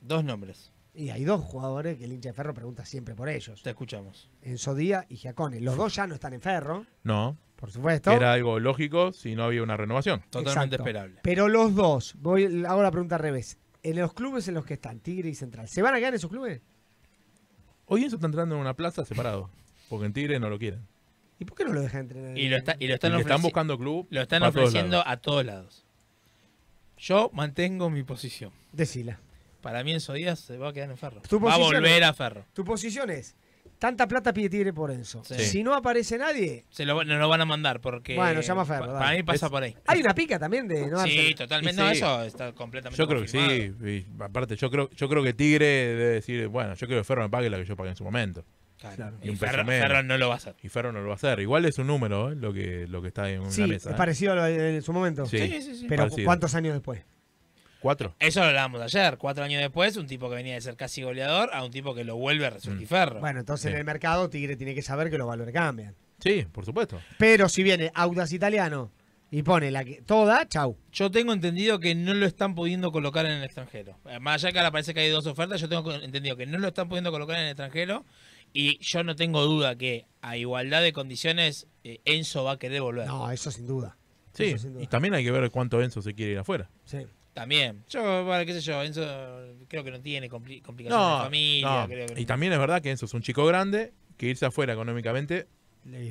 Dos nombres. Y hay dos jugadores que el hincha de ferro pregunta siempre por ellos. Te escuchamos. Enzo Díaz y Giacone. Los dos ya no están en ferro, No. por supuesto. Era algo lógico si no había una renovación. Totalmente Exacto. esperable. Pero los dos, voy, hago la pregunta al revés. En los clubes en los que están, Tigre y Central, ¿se van a quedar en esos clubes? Hoy Enzo está entrando en una plaza separado. Porque en Tigre no lo quieren. ¿Y por qué no lo dejan entrenar? Y lo, está- y lo están, Y buscando club Lo están todos ofreciendo a todos lados. Yo mantengo mi posición. Decila. Para mí Enzo Díaz se va a quedar en Ferro. Tu Va a posición volver es- a Ferro. Tu posición es, tanta plata pide Tigre por Enzo. Sí. Si no aparece nadie, Se lo, nos lo van a mandar porque. Bueno, llama a Ferro, pa- dale. Para mí pasa Es- por ahí. hay una pica también de no sí, totalmente. No, sí. eso está completamente Yo creo que sí. Y aparte, yo creo, yo creo que Tigre debe decir, bueno, yo quiero que Ferro me pague la que yo pagué en su momento. Claro. Y Y Ferro, no lo va a hacer. Y Ferro no lo va a hacer. Igual es un número ¿eh? lo, que, lo que está en una Sí, mesa. es ¿eh? parecido a lo de en su momento. Sí. Sí, sí, sí. Pero Parecido. ¿cuántos años después? ¿Cuatro? Eso lo hablábamos ayer. Cuatro años después, un tipo que venía de ser casi goleador a un tipo que lo vuelve a resurgir Ferro. Bueno, entonces Sí. en el mercado Tigre tiene que saber que los valores cambian. Sí, por supuesto. Pero si viene Audas Italiano y pone la que toda, chau. Yo tengo entendido que no lo están pudiendo colocar en el extranjero. Eh, Más allá que ahora parece que hay dos ofertas, yo tengo entendido que no lo están pudiendo colocar en el extranjero. Y yo no tengo duda que a igualdad de condiciones eh, Enzo va a querer volver. No, eso sin duda. Sí, Eso sin duda. y también hay que ver cuánto Enzo se quiere ir afuera. Sí. También. Yo, bueno, qué sé yo, Enzo creo que no tiene compli- complicaciones No, de familia. no. creo que y también es verdad que Enzo es un chico grande que irse afuera económicamente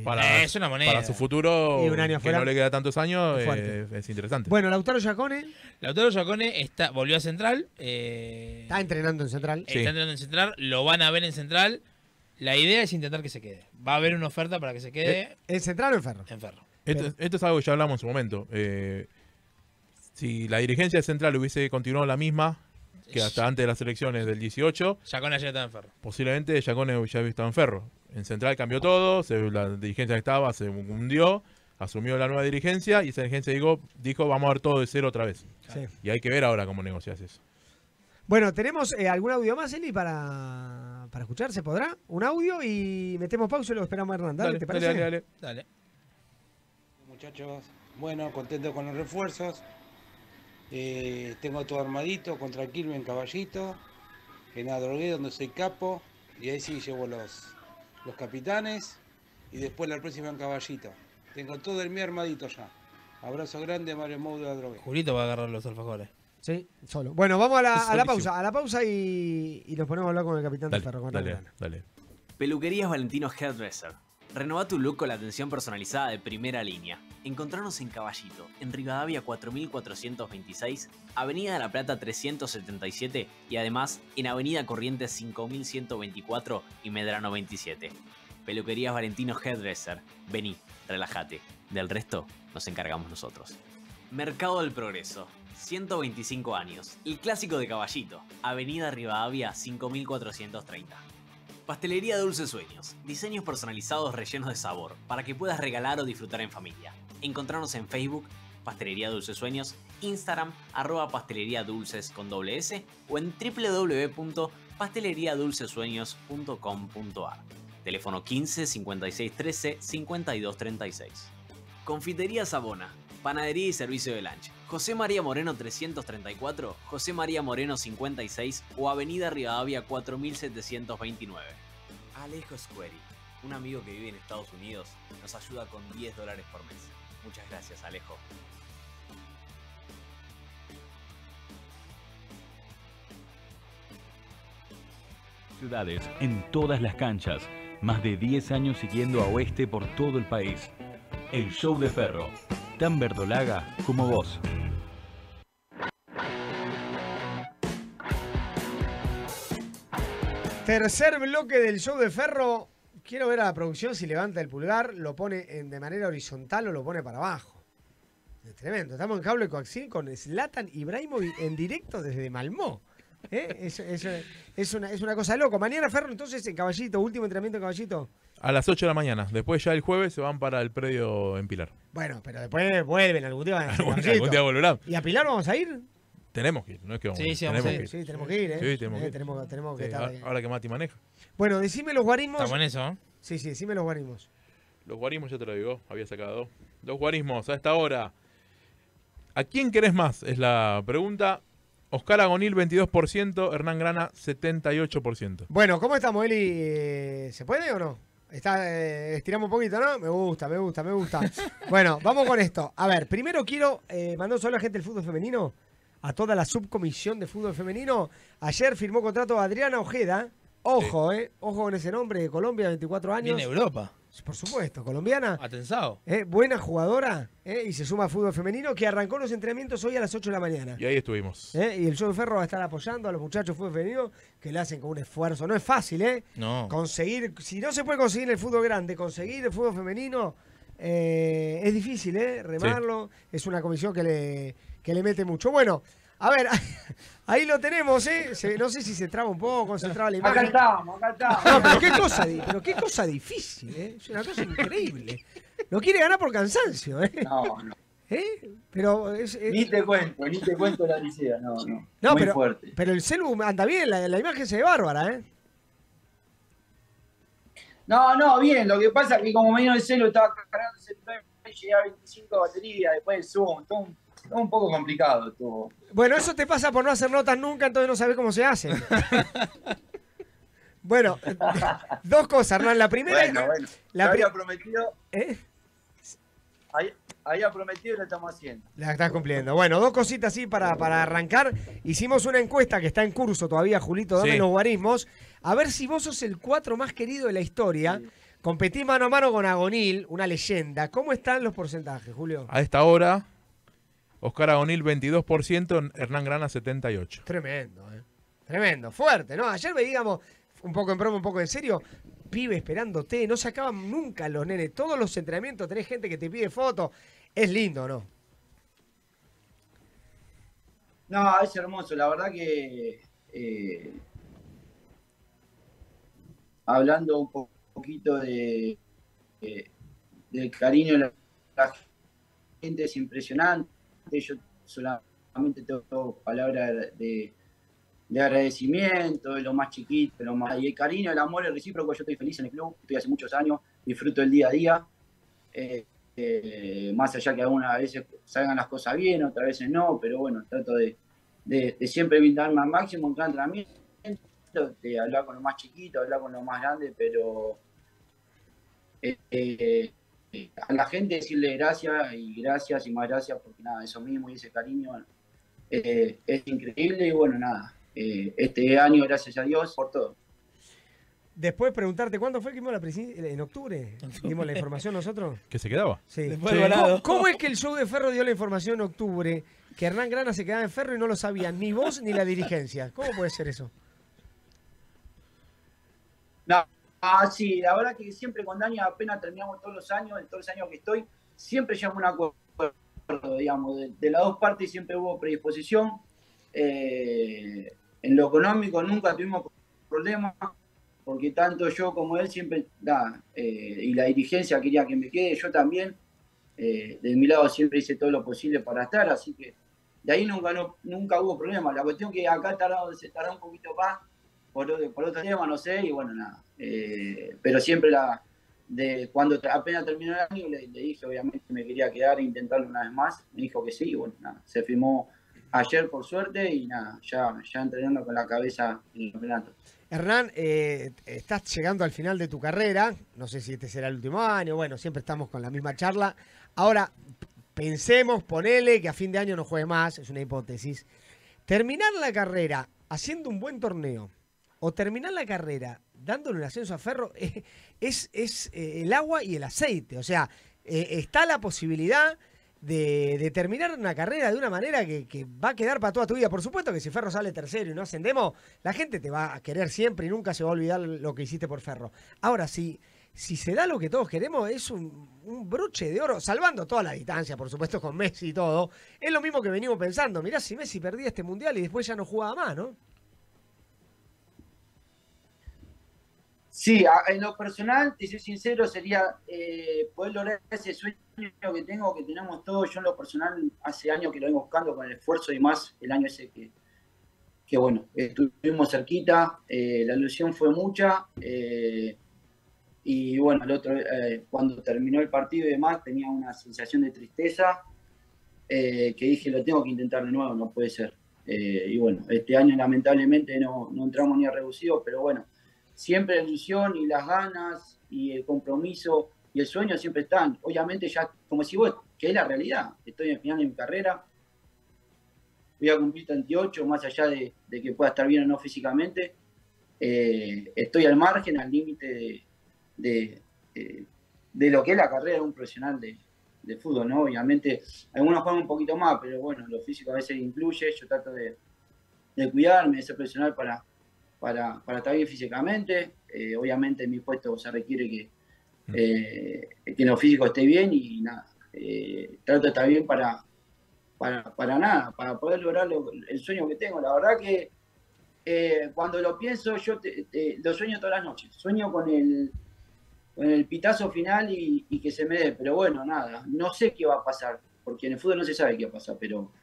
para, Eh, es una moneda. para su futuro, Y un año que afuera. no le queda tantos años, Es eh, es interesante. Bueno, Lautaro Giacone Lautaro Giacone está, volvió a Central. eh, está entrenando en Central. Está entrando en Central, lo van a ver en Central. La idea es intentar que se quede. Va a haber una oferta para que se quede ¿En Central o en Ferro? en Ferro. Esto, esto es algo que ya hablamos en su momento. Eh, si la dirigencia de Central hubiese continuado la misma que hasta antes de las elecciones del 18, Giacone ayer estaba en Ferro. posiblemente Giacone ya había estado en Ferro. En Central cambió todo, se- la dirigencia que estaba se hundió, asumió la nueva dirigencia y esa dirigencia dijo, dijo vamos a ver todo de cero otra vez. Sí. Y hay que ver ahora cómo negocias eso. Bueno, ¿tenemos eh, algún audio más, Eli, para, para escuchar? ¿Se podrá? Un audio y metemos pausa y lo esperamos a Hernán. Dale, Dale, ¿te dale, parece? dale, dale. Dale. Muchachos, bueno, contento con los refuerzos. Eh, tengo todo armadito contra Quilmes en Caballito, en Adrogué donde soy capo, y ahí sí llevo los, los capitanes, y después la próxima en Caballito. Tengo todo el mío armadito ya. Abrazo grande, Mario Mou de Adrogué. Julito va a agarrar los alfajores. Sí, solo. Bueno, vamos a la, a la pausa. A la pausa y, y nos ponemos a hablar con el capitán de Ferro. dale, dale. Peluquerías Valentino Hairdresser. Renová tu look con la atención personalizada de primera línea. Encontrarnos en Caballito, en Rivadavia 4426, Avenida de la Plata 377 y además en Avenida Corrientes 5124 y Medrano 27. Peluquerías Valentino Hairdresser. Vení, relájate. Del resto nos encargamos nosotros. Mercado del Progreso. 125 años. El clásico de Caballito. Avenida Rivadavia 5430. Pastelería Dulces Sueños. Diseños personalizados rellenos de sabor para que puedas regalar o disfrutar en familia. Encontrarnos en Facebook, Pastelería Dulces Sueños, Instagram, arroba pastelería dulces con doble o en www.pasteleriadulcesueños.com.ar. Teléfono 15 56 13 52 36. Confitería Sabona. Panadería y servicio de lunch. José María Moreno 334, José María Moreno 56 o Avenida Rivadavia 4729. Alejo Squeri, un amigo que vive en Estados Unidos, nos ayuda con 10 dólares por mes. Muchas gracias, Alejo. Ciudades en todas las canchas. Más de 10 años siguiendo a Oeste por todo el país. El Show de Ferro. Tan verdolaga como vos. Tercer bloque del show de Ferro. Quiero ver a la producción si levanta el pulgar, lo pone de manera horizontal o lo pone para abajo. Es tremendo. Estamos en cable coaxil con Zlatan Ibrahimovic en directo desde Malmó. ¿Eh? Es, es- es una, es una cosa loco. Mañana, Ferro, entonces en Caballito, último entrenamiento en Caballito. A las 8 de la mañana. Después ya el jueves se van para el predio en Pilar. Bueno, pero después vuelven algún día. van a *laughs* Algún día- Caballito. algún día volverán. ¿Y a Pilar vamos a ir? Tenemos que ir, no es que vamos Sí, a ir. sí, vamos tenemos a que ir. Sí, tenemos que ir, ¿eh? Sí, tenemos Eh, que ir. tenemos, tenemos que Sí, estar ahora- que Mati maneja. Bueno, decime los guarismos. Estamos en eso, ¿eh? Sí, sí, decime los guarismos. Los guarismos ya te lo digo, había sacado. Los guarismos a esta hora. ¿A quién querés más? Es la pregunta. Oscar Agonil 22%, Hernán Grana 78%. Bueno, ¿cómo estamos, Eli? Eh, ¿Se puede o no? Está, eh, estiramos un poquito, ¿no? Me gusta, me gusta, me gusta. *laughs* bueno, vamos con esto. A ver, primero quiero eh, mandar un saludo a la gente del fútbol femenino, a toda la subcomisión de fútbol femenino. Ayer firmó contrato Adriana Ojeda. Ojo, eh. Ojo con ese nombre de Colombia, 24 años. Viene Europa. Por supuesto, colombiana. Atensado. Eh, buena jugadora eh, y se suma al fútbol femenino que arrancó los entrenamientos hoy a las 8 de la mañana. Y ahí estuvimos. Eh, Y el show de Ferro va a estar apoyando a los muchachos de fútbol femenino que le hacen con un esfuerzo. No es fácil, ¿eh? No. Conseguir, si no se puede conseguir el fútbol grande, conseguir el fútbol femenino eh, es difícil, ¿eh? Remarlo. Es una comisión que le, que le mete mucho. Bueno, a ver, *laughs* ahí lo tenemos, ¿eh? Se- no sé si se traba un poco, se traba la Acá imagen. estamos, acá estamos. No, pero qué cosa, pero qué cosa difícil, ¿eh? Es una cosa increíble. Lo quiere ganar por cansancio, ¿eh? No, no. ¿Eh? Pero es, es- Ni te cuento, ni te cuento la licea, no, no. No, Muy pero, fuerte. pero el celu anda bien, la, la imagen se ve bárbara, ¿eh? No, no, bien, lo que pasa es que como me vino el celu, estaba cargando el celular y llegué a 25 baterías, después el Zoom, todo un, un poco complicado todo. Bueno, eso te pasa por no hacer notas nunca, entonces no sabes cómo se hace. *laughs* bueno, dos cosas, Hernán. La primera. Bueno, bueno. la pri- había prometido, ¿Eh? había, había prometido y lo estamos haciendo. La estás cumpliendo. Bueno, dos cositas así para, para arrancar. Hicimos una encuesta que está en curso todavía, Julito, dame Sí. los guarismos. A ver si vos sos el cuatro más querido de la historia. Competí mano a mano con Agonil, una leyenda. ¿Cómo están los porcentajes, Julio? A esta hora, Oscar Agonil 22%, Hernán Grana 78%. Tremendo, ¿eh? Tremendo, fuerte, ¿no? Ayer veíamos, un poco en broma, un poco en serio, pibe esperándote, no se acaban nunca los nenes. Todos los entrenamientos tenés gente que te pide fotos. Es lindo, ¿no? No, es hermoso, la verdad que eh, hablando un po- poquito de, de- del cariño de la gente es impresionante. Yo solamente tengo palabras de, de agradecimiento, de lo más chiquito, de lo más. Y el cariño, el amor, el recíproco. Yo estoy feliz en el club, estoy hace muchos años, disfruto el día a día. Eh, eh, más allá que algunas veces salgan las cosas bien, otras veces no, pero bueno, trato de, de, siempre brindarme al máximo en cada entrenamiento, de hablar con los más chiquitos, hablar con los más grandes, pero eh, eh, a la gente decirle gracias y gracias y más gracias, porque nada, eso mismo y ese cariño eh, es increíble y bueno, nada, eh, este año, gracias a Dios, por todo. Después preguntarte, ¿cuándo fue que dimos la ¿En octubre? ¿Dimos la información nosotros? ¿Que se quedaba? Sí. Después Sí. del volado. ¿Cómo, cómo es que el show de Ferro dio la información en octubre que Hernán Grana se quedaba en Ferro y no lo sabían ni vos ni la dirigencia? ¿Cómo puede ser eso? No, ah, sí, la verdad que siempre con Dani apenas terminamos todos los años, en todos los años que estoy, siempre llegamos un acuerdo, digamos, de, las dos partes siempre hubo predisposición. Eh, en lo económico nunca tuvimos problemas, porque tanto yo como él siempre, da, eh, y la dirigencia quería que me quede, yo también, eh, de mi lado siempre hice todo lo posible para estar, así que de ahí nunca, nunca hubo problema. La cuestión que acá tardado, se tardó un poquito más por, otro tema, no sé, y bueno, nada. Eh, pero siempre la de cuando apenas terminó el año le, dije, obviamente, me quería quedar e intentarlo una vez más. Me dijo que sí, y bueno, nada. Se firmó ayer por suerte y nada, ya, ya entrenando con la cabeza en el campeonato. Hernán, eh, estás llegando al final de tu carrera. No sé si este será el último año. Bueno, siempre estamos con la misma charla. Ahora, pensemos, ponele que a fin de año no juegue más, es una hipótesis. Terminar la carrera haciendo un buen torneo o terminar la carrera dándole un ascenso a Ferro eh, es, es, eh, el agua y el aceite. O sea, eh, está la posibilidad de, terminar una carrera de una manera que, que va a quedar para toda tu vida. Por supuesto que si Ferro sale tercero y no ascendemos, la gente te va a querer siempre y nunca se va a olvidar lo que hiciste por Ferro. Ahora, si, si se da lo que todos queremos, es un, un broche de oro, salvando toda la distancia, por supuesto, con Messi y todo. Es lo mismo que venimos pensando. Mirá si Messi perdía este mundial y después ya no jugaba más, ¿no? Sí, en lo personal, te soy sincero, sería eh, poder lograr ese sueño que tengo, que tenemos todos. Yo en lo personal hace años que lo vengo buscando con el esfuerzo y más el año ese que, que bueno, estuvimos cerquita, eh, la ilusión fue mucha. eh, y bueno, el otro, cuando terminó el partido y demás, tenía una sensación de tristeza que dije, lo tengo que intentar de nuevo, no puede ser. Y bueno, este año lamentablemente no, no entramos ni a reducido, pero bueno, siempre la ilusión y las ganas y el compromiso y el sueño siempre están. Obviamente ya, como si vos, que es la realidad, estoy en final de mi carrera, voy a cumplir 38, más allá de, que pueda estar bien o no físicamente, eh, estoy al margen, al límite de, de, de- de lo que es la carrera de un profesional de, de fútbol, ¿no? Obviamente, algunos juegan un poquito más, pero bueno, lo físico a veces influye, yo trato de, de cuidarme, de ser profesional para, para, para estar bien físicamente. Eh, obviamente en mi puesto se requiere que, eh, que en lo físico esté bien y nada, eh, trato de estar bien para, para, para nada, para poder lograr lo- el sueño que tengo. La verdad que cuando lo pienso, yo te- te- lo sueño todas las noches. Sueño con el, con el pitazo final y, y que se me dé, pero bueno, nada, no sé qué va a pasar, porque en el fútbol no se sabe qué va a pasar, pero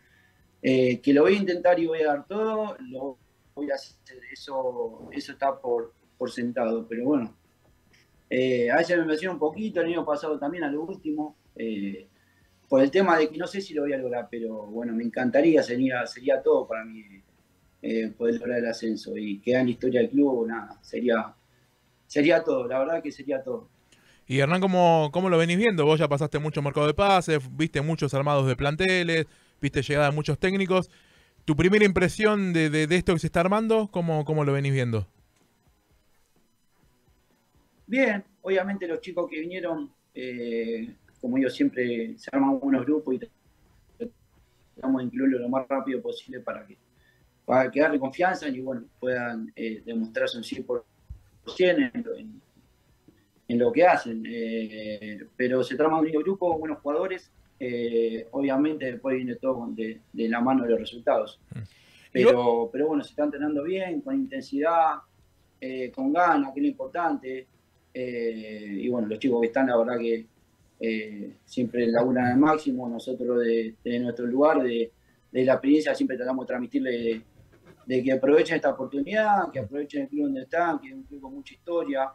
que lo voy a intentar y voy a dar todo, lo voy a hacer, eso, eso está por, por sentado, pero bueno. Eh, a veces me emociona un poquito, el año pasado también a lo último, eh, por el tema de que no sé si lo voy a lograr, pero bueno, me encantaría, sería, sería todo para mí eh, poder lograr el ascenso y quedar en la historia del club, nada, sería, sería todo, la verdad que sería todo. Y Hernán, ¿cómo, ¿cómo lo venís viendo? Vos ya pasaste mucho mercado de pases, viste muchos armados de planteles, viste llegada de muchos técnicos. ¿Tu primera impresión de, de- esto que se está armando, cómo, cómo lo venís viendo? Bien, obviamente los chicos que vinieron, eh, como yo siempre, se arman unos grupos y tratamos de incluirlo lo más rápido posible para que para que darle confianza y bueno, puedan eh, demostrarse un 100% en, en- en lo que hacen. Eh, pero se trama un único grupo, buenos jugadores, eh, obviamente después viene todo de, de la mano de los resultados. Pero, pero bueno, se está entrenando bien, con intensidad, eh, con ganas, que es lo importante. Eh, y bueno, los chicos que están, la verdad que siempre laburan al máximo. Nosotros, de, de nuestro lugar, de, de la experiencia, siempre tratamos de transmitirle de, que aprovechen esta oportunidad, que aprovechen el club donde están, que es un club con mucha historia,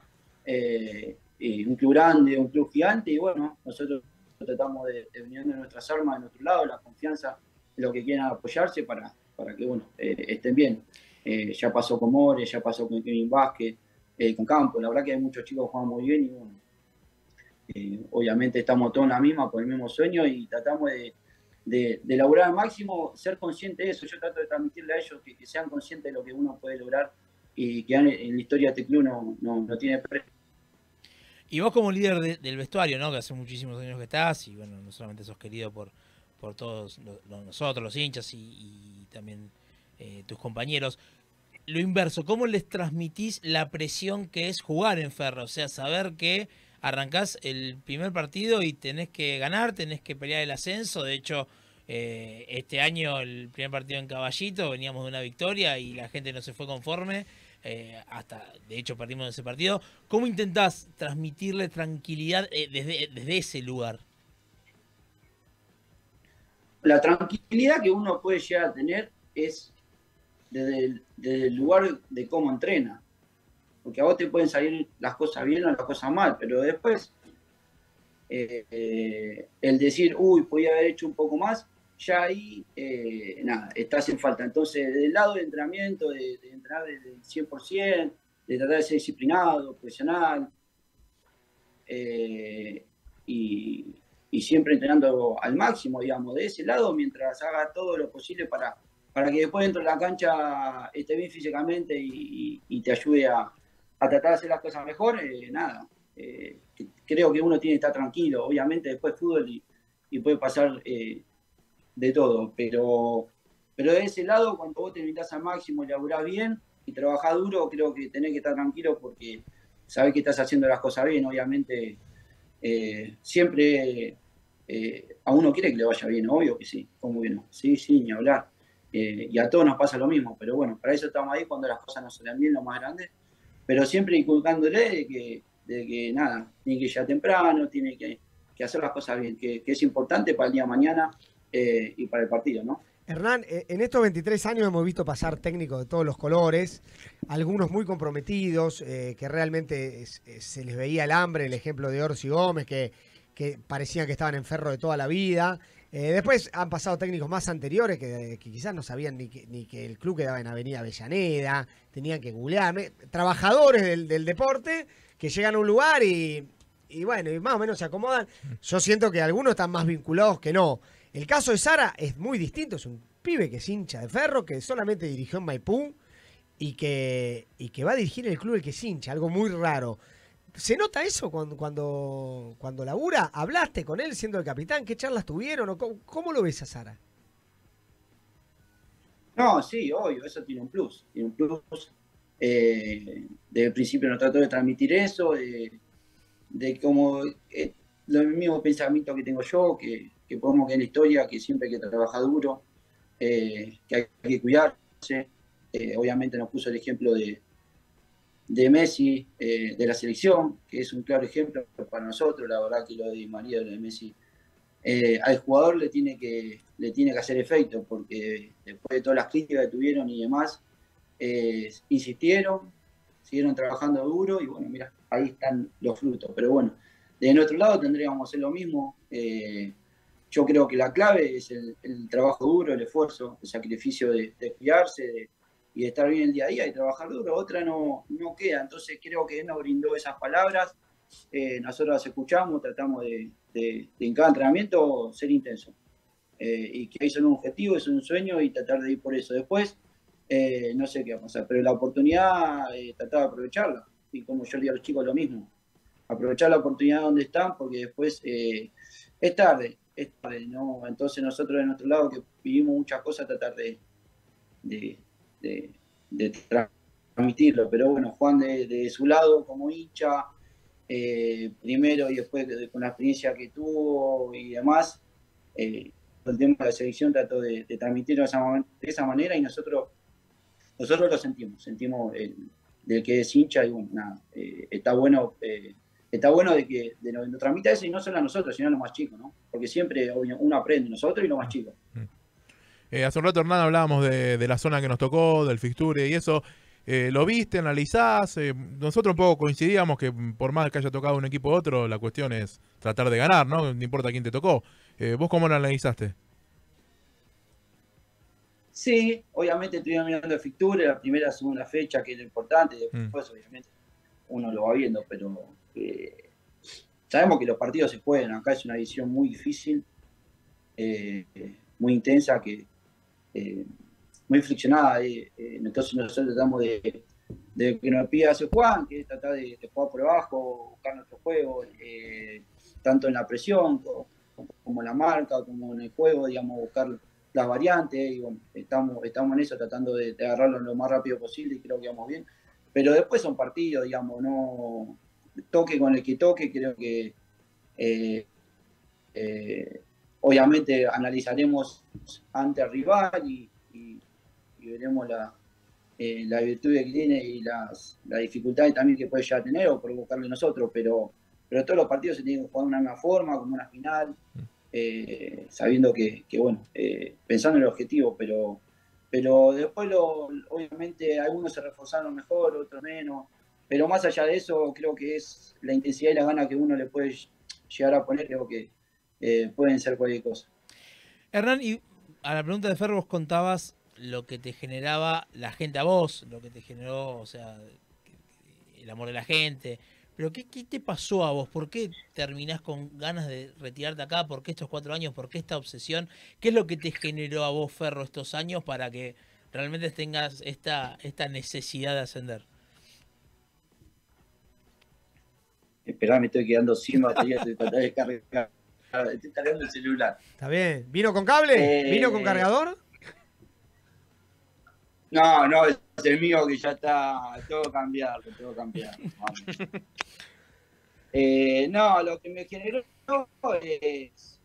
un club grande, un club gigante. Y bueno, nosotros tratamos de, de nuestras armas de nuestro lado, la confianza, lo que quieran apoyarse para, para que bueno, eh, estén bien. Eh, ya pasó con More, ya pasó con Kevin Vázquez, eh, con Campos. La verdad que hay muchos chicos que juegan muy bien y bueno, obviamente estamos todos en la misma, con el mismo sueño y tratamos de, de, laburar al máximo, ser consciente de eso. Yo trato de transmitirle a ellos que, sean conscientes de lo que uno puede lograr y que en la historia de este club no, no, no tiene precio. Y vos como líder de- del vestuario, ¿no? Que hace muchísimos años que estás y bueno, no solamente sos querido por, por todos lo- nosotros, los hinchas y, y también eh, tus compañeros. Lo inverso, ¿cómo les transmitís la presión que es jugar en Ferro? O sea, saber que arrancás el primer partido y tenés que ganar, tenés que pelear el ascenso. De hecho, eh, este año el primer partido en Caballito veníamos de una victoria y la gente no se fue conforme. Eh, hasta, de hecho, perdimos ese partido. ¿Cómo intentás transmitirle tranquilidad eh, desde, desde ese lugar? La tranquilidad que uno puede llegar a tener es desde el, desde el lugar de cómo entrena. Porque a vos te pueden salir las cosas bien o las cosas mal, pero después eh, el decir, uy, podía haber hecho un poco más, ya ahí, eh, nada, estás en falta. Entonces, del lado del entrenamiento, de, de entrenar desde el 100%, de tratar de ser disciplinado, profesional, eh, y, y siempre entrenando al máximo, digamos, de ese lado, mientras haga todo lo posible para, para que después dentro de la cancha esté bien físicamente y, y- te ayude a, a tratar de hacer las cosas mejor, eh, nada. eh, creo que uno tiene que estar tranquilo, obviamente después fútbol y, puede pasar de todo, pero, pero de ese lado, cuando vos te limitas al máximo y laburás bien y trabajás duro, creo que tenés que estar tranquilo porque sabés que estás haciendo las cosas bien, obviamente eh, siempre eh, a uno quiere que le vaya bien, obvio que sí, como que no, sí, sí, ni hablar. Eh, y a todos nos pasa lo mismo, pero bueno, para eso estamos ahí cuando las cosas no salen bien, lo más grande, pero siempre inculcándole de que, que nada, tiene que llegar temprano, tiene que, que hacer las cosas bien, que, que es importante para el día de mañana eh, y para el partido, ¿no? Hernán, eh, en estos 23 años hemos visto pasar técnicos de todos los colores, algunos muy comprometidos, eh, que realmente es- es- se les veía el hambre, el ejemplo de Orsi Gómez, que, que parecían que estaban en ferro de toda la vida. Eh, después han pasado técnicos más anteriores que, que quizás no sabían ni que, ni que el club quedaba en Avenida Avellaneda, tenían que googlear. Me- Trabajadores del, del deporte que llegan a un lugar y, y bueno, y más o menos se acomodan. Yo siento que algunos están más vinculados que no. El caso de Sara es muy distinto, es un pibe que es hincha de ferro, que solamente dirigió en Maipú y que, y que va a dirigir el club el que es hincha, algo muy raro. ¿Se nota eso cuando, cuando, cuando labura? ¿Hablaste con él siendo el capitán? ¿Qué charlas tuvieron? ¿O cómo, lo ves a Sara? No, sí, obvio, eso tiene un plus. Tiene un plus. Eh, desde el principio nos trató de transmitir eso, de, de como eh, lo mismo pensamiento que tengo yo, que, que podemos ver en la historia, que siempre hay que trabajar duro, eh, que hay que cuidarse. Eh, obviamente nos puso el ejemplo de, de Messi, eh, de la selección, que es un claro ejemplo para nosotros. La verdad que lo de María lo de Messi al jugador le tiene que le tiene que hacer efecto porque después de todas las críticas que tuvieron y demás insistieron siguieron trabajando duro y bueno mira ahí están los frutos pero bueno de nuestro lado tendríamos que hacer lo mismo yo creo que la clave es el, trabajo duro el esfuerzo el sacrificio de, de cuidarse y de estar bien el día a día y trabajar duro otra no no queda entonces creo que él nos brindó esas palabras eh, nosotros las escuchamos, tratamos de, en cada entrenamiento ser intenso. Eh, y que ahí son un objetivo, es un sueño y tratar de ir por eso. Después, eh, no sé qué va a pasar, pero la oportunidad, eh, tratar de aprovecharla. Y como yo le digo a los chicos lo mismo, aprovechar la oportunidad donde están porque después es tarde, Entonces nosotros de nuestro lado que vivimos muchas cosas, tratar de, transmitirlo. Pero bueno, Juan de, su lado como hincha, eh, primero y después de- con la experiencia que tuvo y demás, eh, el tema de la selección trató de, transmitirlo de esa, manera y nosotros nosotros lo sentimos, sentimos el, del que es hincha y bueno, nada, eh, está bueno está bueno de que de nos, nos transmita eso y no solo a nosotros, sino a los más chicos, ¿no? Porque siempre obvio, uno aprende, nosotros y los más chicos. Eh, hace un rato, Hernán, hablábamos de, de la zona que nos tocó, del fixture y eso. Eh, ¿Lo viste, analizás? Eh, nosotros un poco coincidíamos que mm, por más que haya tocado un equipo u otro, la cuestión es tratar de ganar, ¿no? No importa quién te tocó. ¿Vos cómo lo analizaste? Sí, obviamente estuvimos mirando el fixture, la primera, segunda fecha, que es lo importante, después obviamente uno lo va viendo, pero sabemos que los partidos se pueden, acá es una edición muy difícil, eh, muy intensa, que eh, muy friccionada, eh, entonces nosotros tratamos de, que nos pida hace Juan, que es tratar de, jugar por abajo, buscar nuestro juego, tanto en la presión co- como en la marca, como en el juego, digamos, buscar las variantes, y bueno, estamos, estamos en eso, tratando de agarrarlo lo más rápido posible y creo que vamos bien. Pero después son partidos, digamos, no toque con el que toque, creo que eh, eh, obviamente analizaremos ante al rival y, y- y veremos la, eh, la virtud que tiene y las, las dificultades también que puede ya tener o provocarle nosotros, pero, pero todos los partidos se tienen que jugar de una misma forma, como una final, eh, sabiendo que, que, bueno, eh, pensando en el objetivo, pero, pero después lo, obviamente algunos se reforzaron mejor, otros menos, pero más allá de eso creo que es la intensidad y la gana que uno le puede llegar a poner, creo que eh, pueden ser cualquier cosa. Hernán, y a la pregunta de Ferro vos contabas lo que te generaba la gente a vos, lo que te generó, o sea, el amor de la gente. Pero ¿qué, qué te pasó a vos? ¿Por qué terminás con ganas de retirarte acá? ¿Por qué estos cuatro años? ¿Por qué esta obsesión? ¿Qué es lo que te generó a vos, Ferro, estos años para que realmente tengas esta, esta necesidad de ascender? Esperá, me estoy quedando sin batería, estoy tratando de cargar, estoy cargando el celular. ¿Está bien? ¿Vino con cable? Eh, ¿Vino con cargador? No, no, el mío que ya está, tengo que cambiarlo, tengo que cambiarlo. vamos. *laughs* Eh, no, lo que me generó es...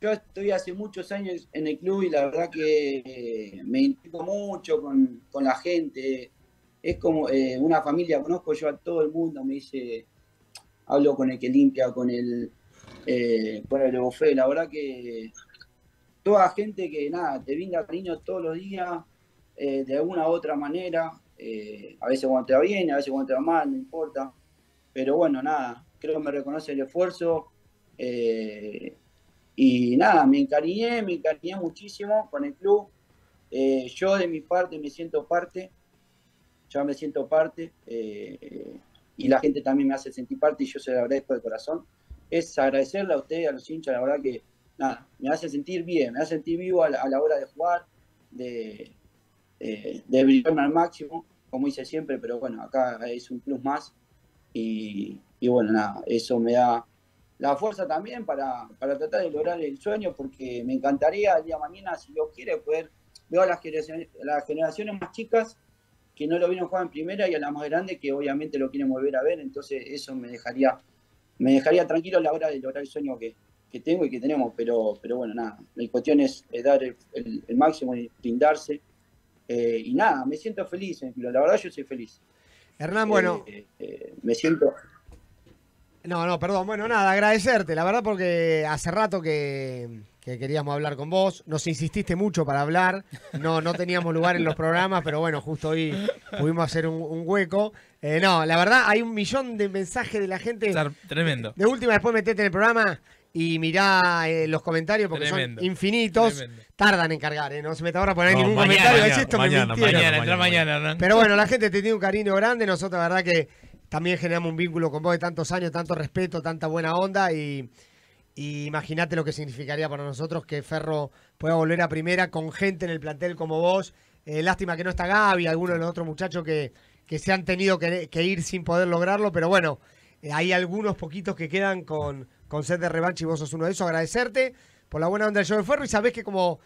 Yo estoy hace muchos años en el club y la verdad que me identifico mucho con, con la gente. Es como eh, una familia, conozco yo a todo el mundo, me dice, hablo con el que limpia, con el, eh, el buffet, la verdad que toda gente que nada, te brinda cariño todos los días, eh, de alguna u otra manera, eh, a veces cuando te va bien, a veces cuando te va mal, no importa. Pero bueno, nada, creo que me reconoce el esfuerzo. y nada, me encariñé, me encariñé muchísimo con el club. Yo de mi parte me siento parte, ya me siento parte, eh, y la gente también me hace sentir parte y yo se lo agradezco de corazón. Es agradecerle a ustedes, a los hinchas, la verdad que nada, me hace sentir bien, me hace sentir vivo a la, a la hora de jugar, de, eh, de brillarme al máximo, como hice siempre, pero bueno, acá es un plus más. Y, y bueno, nada, eso me da la fuerza también para, para tratar de lograr el sueño, porque me encantaría el día de mañana, si Dios quiere, poder ver a las generaciones, las generaciones más chicas que no lo vieron jugar en primera y a las más grandes que obviamente lo quieren volver a ver, entonces eso me dejaría, me dejaría tranquilo a la hora de lograr el sueño que, que tengo y que tenemos, pero, pero bueno, nada, la cuestión es eh, dar el, el- el máximo y brindarse. eh, y nada, me siento feliz, en el club, la verdad yo soy feliz. Hernán, bueno, Eh, eh, me siento, No, no, perdón. Bueno, nada, agradecerte, la verdad, porque hace rato que, que queríamos hablar con vos. Nos insististe mucho para hablar. No, no teníamos lugar en los programas, pero bueno, justo hoy pudimos hacer un, un hueco. Eh, no, la verdad, hay un millón de mensajes de la gente. Tremendo. De última, después metete en el programa y mirá eh, los comentarios porque Tremendo. son infinitos. Tremendo. Tardan en cargar, ¿eh? No se mete ahora a poner No, ningún mañana, comentario. mañana, esto me mañana, mintieron. mañana, entra mañana. Pero bueno, la gente te tiene un cariño grande. Nosotros, la verdad, que también generamos un vínculo con vos de tantos años, tanto respeto, tanta buena onda. Y, imagínate lo que significaría para nosotros que Ferro pueda volver a primera con gente en el plantel como vos. Eh, lástima que no está Gaby, algunos de los otros muchachos que, que se han tenido que, ir sin poder lograrlo. Pero bueno, eh, hay algunos poquitos que quedan con, con sed de revancha y vos sos uno de esos. Agradecerte por la buena onda del show de Ferro y sabés que como.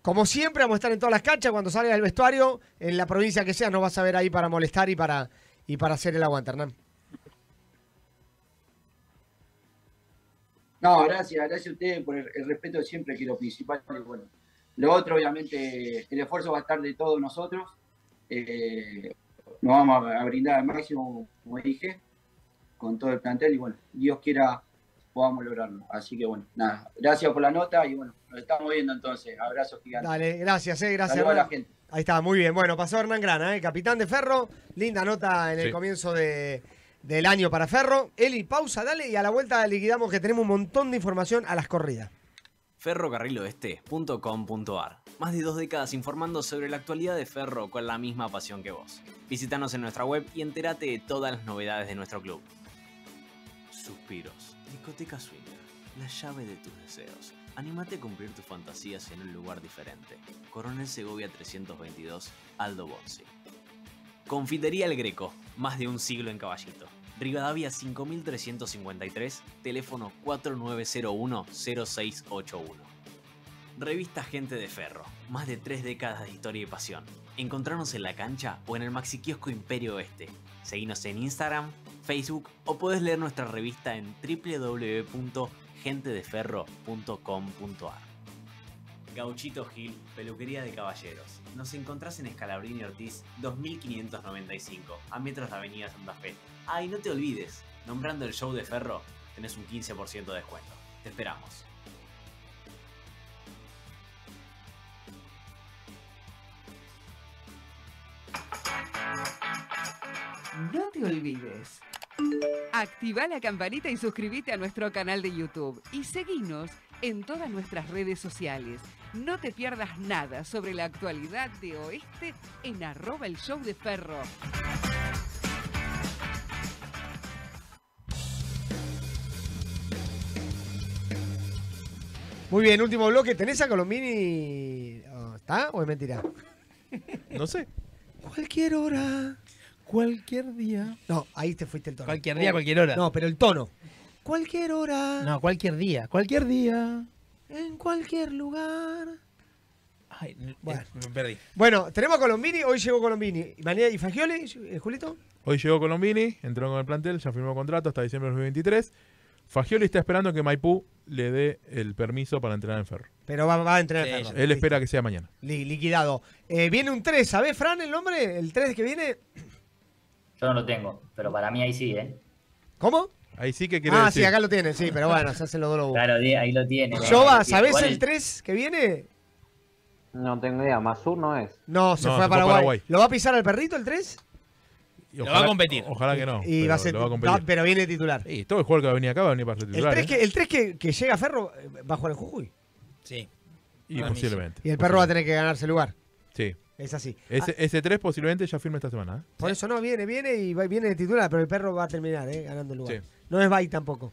Como siempre, vamos a estar en todas las canchas. Cuando salga del vestuario, en la provincia que sea, nos vas a ver ahí para molestar y para, y para hacer el aguante, Hernán. No, gracias, gracias a ustedes por el, el respeto siempre, que es lo principal. y bueno, lo otro, obviamente, el esfuerzo va a estar de todos nosotros. Eh, nos vamos a, a brindar al máximo, como dije, con todo el plantel y bueno, Dios quiera podamos lograrlo. Así que bueno, nada, gracias por la nota y bueno, nos estamos viendo entonces. Abrazos gigantes. Dale, gracias, eh, gracias. Saludos a la gente. Ahí está, muy bien. Bueno, pasó Hernán Grana, eh, capitán de Ferro. Linda nota en el comienzo de, del año para Ferro. Eli, pausa, dale, y a la vuelta liquidamos que tenemos un montón de información a las corridas. ferrocarriloeste.com.ar Más de dos décadas informando sobre la actualidad de Ferro con la misma pasión que vos. Visítanos en nuestra web y entérate de todas las novedades de nuestro club. Suspiros, discoteca swinger, la llave de tus deseos. Anímate a cumplir tus fantasías en un lugar diferente. Coronel Segovia 322, Aldo Bonzi. Confitería El Greco, más de un siglo en caballito. Rivadavia 5353, teléfono 4901-0681. Revista Gente de Ferro, más de tres décadas de historia y pasión. Encontrarnos en la cancha o en el Maxi Kiosco Imperio Oeste. Seguinos en Instagram, Facebook o podés leer nuestra revista en www.gentedeferro.com.ar. Gauchito Gil, peluquería de caballeros. Nos encontrás en Escalabrini Ortiz 2595, a metros de Avenida Santa Fe. Ah, y no te olvides, nombrando el show de Ferro, tenés un 15% de descuento. Te esperamos. No te olvides. Activa la campanita y suscríbete a nuestro canal de YouTube y seguinos en todas nuestras redes sociales. No te pierdas nada sobre la actualidad de Oeste en arroba el show de Ferro. Muy bien, último bloque. ¿Tenés a Colombini? Oh, ¿Está o es mentira? No sé. Cualquier hora. Cualquier día. No, ahí te fuiste el tono. Cualquier día, cualquier hora. No, pero el tono. Cualquier hora. No, cualquier día. Cualquier día. En cualquier lugar. Ay, n- Bueno. eh, me perdí. Bueno, tenemos a Colombini, hoy llegó Colombini. ¿Y mañana y Fagioli, eh, Julito? Hoy llegó Colombini, entró con el plantel, ya firmó contrato hasta diciembre de 2023. Fagioli está esperando que Maipú le dé el permiso para entrenar en Ferro. Pero va, va a entrenar Sí, Ferro. Él espera que sea mañana. Li- liquidado. Eh, viene un 3, ¿sabés, Fran, el nombre? El 3 que viene. Yo no lo tengo, pero para mí ahí sí, ¿eh? ¿Cómo? Ahí sí que quiere Ah, decir. sí, acá lo tienen, sí, pero bueno, se hacen los dos lobos. Claro, ahí lo tiene. Jova, ¿sabés Igual el 3 que viene? No tengo idea, Masur no es. No, se No, fue se fue a Paraguay. Paraguay. ¿Lo va a pisar al perrito el 3? Y Lo va a competir. Ojalá que no. y pero va a ser. lo va a no, competir. pero viene titular. Y todo el jugador que va a venir acá va a venir para ser El titular. 3, ¿eh? que, el 3 que, que llega a Ferro eh, va a jugar en Jujuy. Sí. Y sí. posiblemente. Y el perro va a tener que ganarse el lugar. Sí. Es así. Ese, Ah, ese 3 posiblemente ya firme esta semana. ¿eh? por eso no, viene, viene y va- viene de titular, pero el perro va a terminar eh, ganando el lugar. Sí. No es Bay tampoco.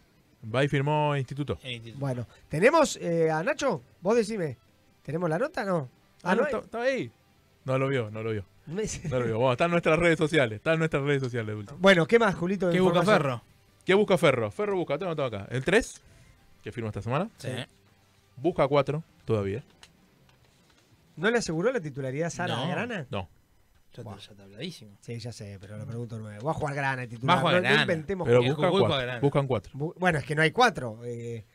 Va y firmó instituto. En instituto. Bueno, ¿tenemos eh, a Nacho? Vos decime. ¿Tenemos la nota? No. Ah, no, está, está ahí. No lo vio, no lo vio. No lo vio. Bueno, está en nuestras redes sociales. Está en nuestras redes sociales, último. Bueno, ¿qué más, Julito? ¿Qué busca? Ferro? ¿Qué busca Ferro? Ferro busca, tengo todo acá. El 3, que firmó esta semana. Sí. Busca 4, todavía. ¿No le aseguró la titularidad a Sara No. Grana? No. Ya, está- ya está habladísimo. Sí, ya sé, pero lo pregunto nuevo. Va a jugar Grana el titular. Va a jugar no, no Grana. inventemos Pero buscan Jujuy juega 4. grande. Buscan 4. Bu- Bueno, es que no hay cuatro. Eh,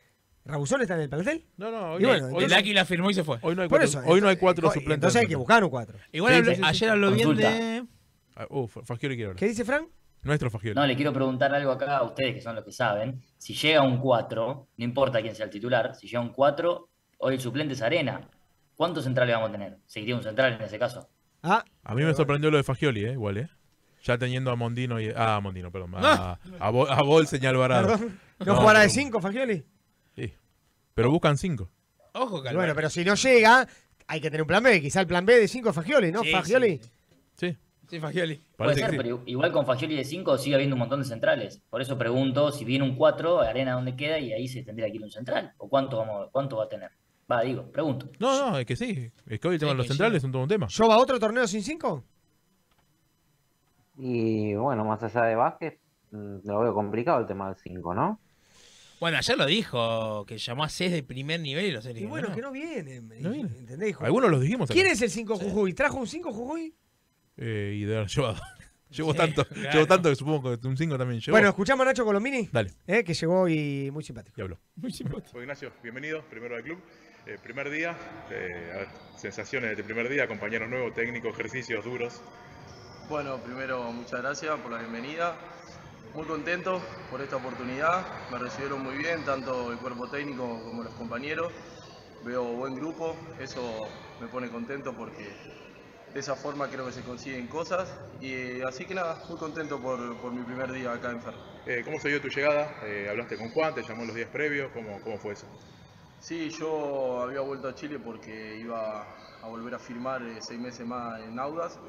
¿Rabuzón está en el plantel? No, no, hoy, Y bueno, hoy El Aki la firmó y se fue. hoy no hay Por cuatro, eso. hoy no hay cuatro eh, suplentes. Entonces hay que buscar un cuatro. Igual habló- sí, ayer habló bien de. Ah, Uh, Fagioli quiere hablar. ¿Qué dice Fran? Nuestro Fagioli. No, le quiero preguntar algo acá a ustedes que son los que saben. Si llega un 4, no importa quién sea el titular, si llega un 4, hoy el suplente es Arena. ¿Cuántos centrales vamos a tener? ¿Seguiría un central en ese caso? Ah, A mí me sorprendió lo de Fagioli, eh, igual, ¿eh? Ya teniendo a Mondino y. Ah, a Mondino, perdón. A, a, Bo- a y Alvarado. perdón. ¿No, No, jugará de no. cinco, Fagioli? Sí. Pero buscan 5. Ojo, Calvaro. Bueno, pero si no llega, hay que tener un plan B. Quizá el plan B de cinco es Fagioli, ¿no? Sí, Fagioli. sí, sí. Fagioli. Puede ser, pero igual con Fagioli de 5 sigue habiendo un montón de centrales. Por eso pregunto si viene un 4, Arena dónde queda y ahí se tendría que ir un central. ¿O cuánto, vamos, cuánto va a tener? Va, digo, pregunto. No, no, es que sí. Es que hoy el tema de los centrales es un todo un tema. ¿Yo va a otro torneo sin cinco? Y bueno, más allá de básquet, mm, lo veo complicado el tema del 5, ¿no? Bueno, ayer lo dijo, que llamó a Cés de primer nivel y los Y bueno, que no viene. No viene. ¿Entendés? hijo? Algunos los dijimos acá. ¿Quién es el 5 Jujuy? ¿Trajo un 5 Jujuy? Eh, y de haber llevado. *laughs* Llevo Sí, tanto, claro. llevo tanto que supongo que un 5 también llevo. Bueno, escuchamos a Nacho Colombini, Dale, eh, que llegó y muy simpático. y habló. Muy simpático. Soy Ignacio, bienvenido, primero del club. Eh, primer día, eh, sensaciones de primer día, compañeros nuevos, técnicos, ejercicios duros. Bueno, primero muchas gracias por la bienvenida. Muy contento por esta oportunidad. Me recibieron muy bien, tanto el cuerpo técnico como los compañeros. Veo buen grupo, eso me pone contento porque de esa forma creo que se consiguen cosas. Y eh, así que nada, muy contento por, por mi primer día acá en Ferro. Eh, ¿Cómo se dio tu llegada? Eh, ¿Hablaste con Juan? ¿Te llamó los días previos? ¿Cómo, cómo fue eso? Sí, yo había vuelto a Chile porque iba a volver a firmar eh, seis meses más en Audas.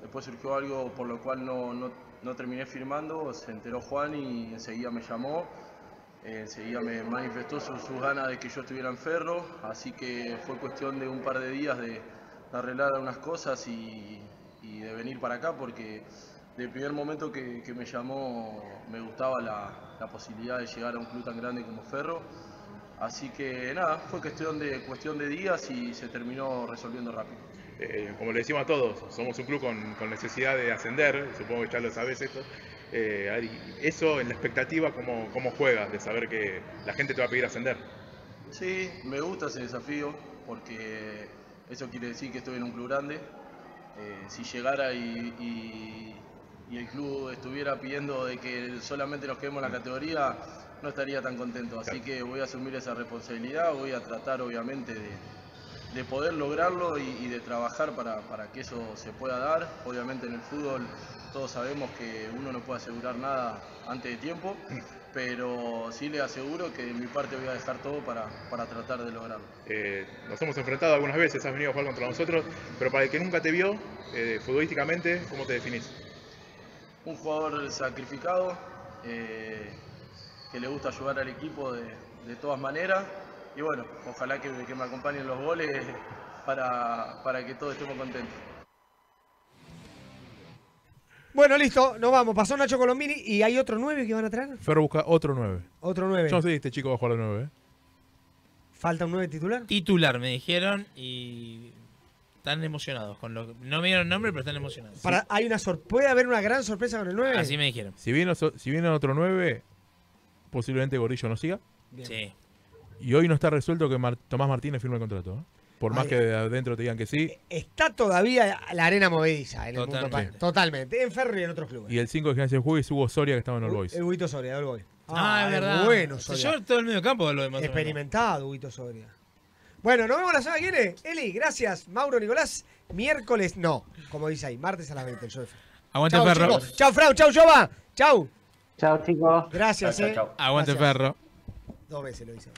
Después surgió algo por lo cual no, no- no terminé firmando, se enteró Juan y enseguida me llamó. Eh, enseguida me manifestó su- sus ganas de que yo estuviera en Ferro, así que fue cuestión de un par de días de, arreglar unas cosas y, y de venir para acá porque del primer momento que, que me llamó me gustaba la, la posibilidad de llegar a un club tan grande como Ferro. Así que nada, fue cuestión de, cuestión de días y se terminó resolviendo rápido. Eh, como le decimos a todos, somos un club con, con necesidad de ascender, supongo que ya lo sabes esto. Eh, eso en la expectativa, ¿cómo, ¿cómo juegas de saber que la gente te va a pedir ascender? Sí, me gusta ese desafío porque eso quiere decir que estoy en un club grande. Eh, si llegara y, y- y el club estuviera pidiendo de que solamente nos quedemos en la categoría, no estaría tan contento. Así que voy a asumir esa responsabilidad, voy a tratar obviamente de, de poder lograrlo y, y de trabajar para, para que eso se pueda dar. Obviamente en el fútbol todos sabemos que uno no puede asegurar nada antes de tiempo, pero sí le aseguro que de mi parte voy a dejar todo para, para tratar de lograrlo. Eh, nos hemos enfrentado algunas veces, has venido a jugar contra nosotros, pero para el que nunca te vio, eh, futbolísticamente, ¿cómo te definís? Un jugador sacrificado, eh, que le gusta ayudar al equipo de, de todas maneras y bueno, ojalá que, que me acompañen los goles para, para que todos estemos contentos. Bueno, listo, nos vamos. Pasó Nacho Colombini y hay otro 9 que van a traer. Ferro busca otro 9. Otro 9. Yo no sé si este chico va a jugar al 9. ¿eh? ¿Falta un 9 titular? Titular, me dijeron, y están emocionados. con lo No me dieron el nombre, pero están emocionados. Para, hay una sor- ¿Puede haber una gran sorpresa con el 9? Así me dijeron. Si viene, si viene otro 9, posiblemente Gordillo no siga. Sí. Y hoy no está resuelto que Mar- Tomás Martínez firme el contrato. ¿eh? Por más Ay. que de adentro te digan que sí. Está todavía la arena movediza en el mundo Totalmente. pa- Totalmente. En Ferro y en otros clubes. Y el 5 de Gimnasia de Jujuy es Hugo Soria que estaba en el Boys. El Huguito Soria, del Boy. Ah, es verdad. Bueno, Soria. lleva todo el medio campo de lo demás. Experimentado, Huguito Soria. Bueno, nos vemos la semana que viene. Eli, gracias. Mauro, Nicolás. Miércoles, no. Como dice ahí, martes a las 20, el show de Ferro. Aguante Chau, Ferro. chicos. Chau, Frau. Chau, Jova. Chau. Chao, chicos. Gracias, Chau, chau, eh. chau. Aguante Gracias. Ferro. Dos veces lo hice.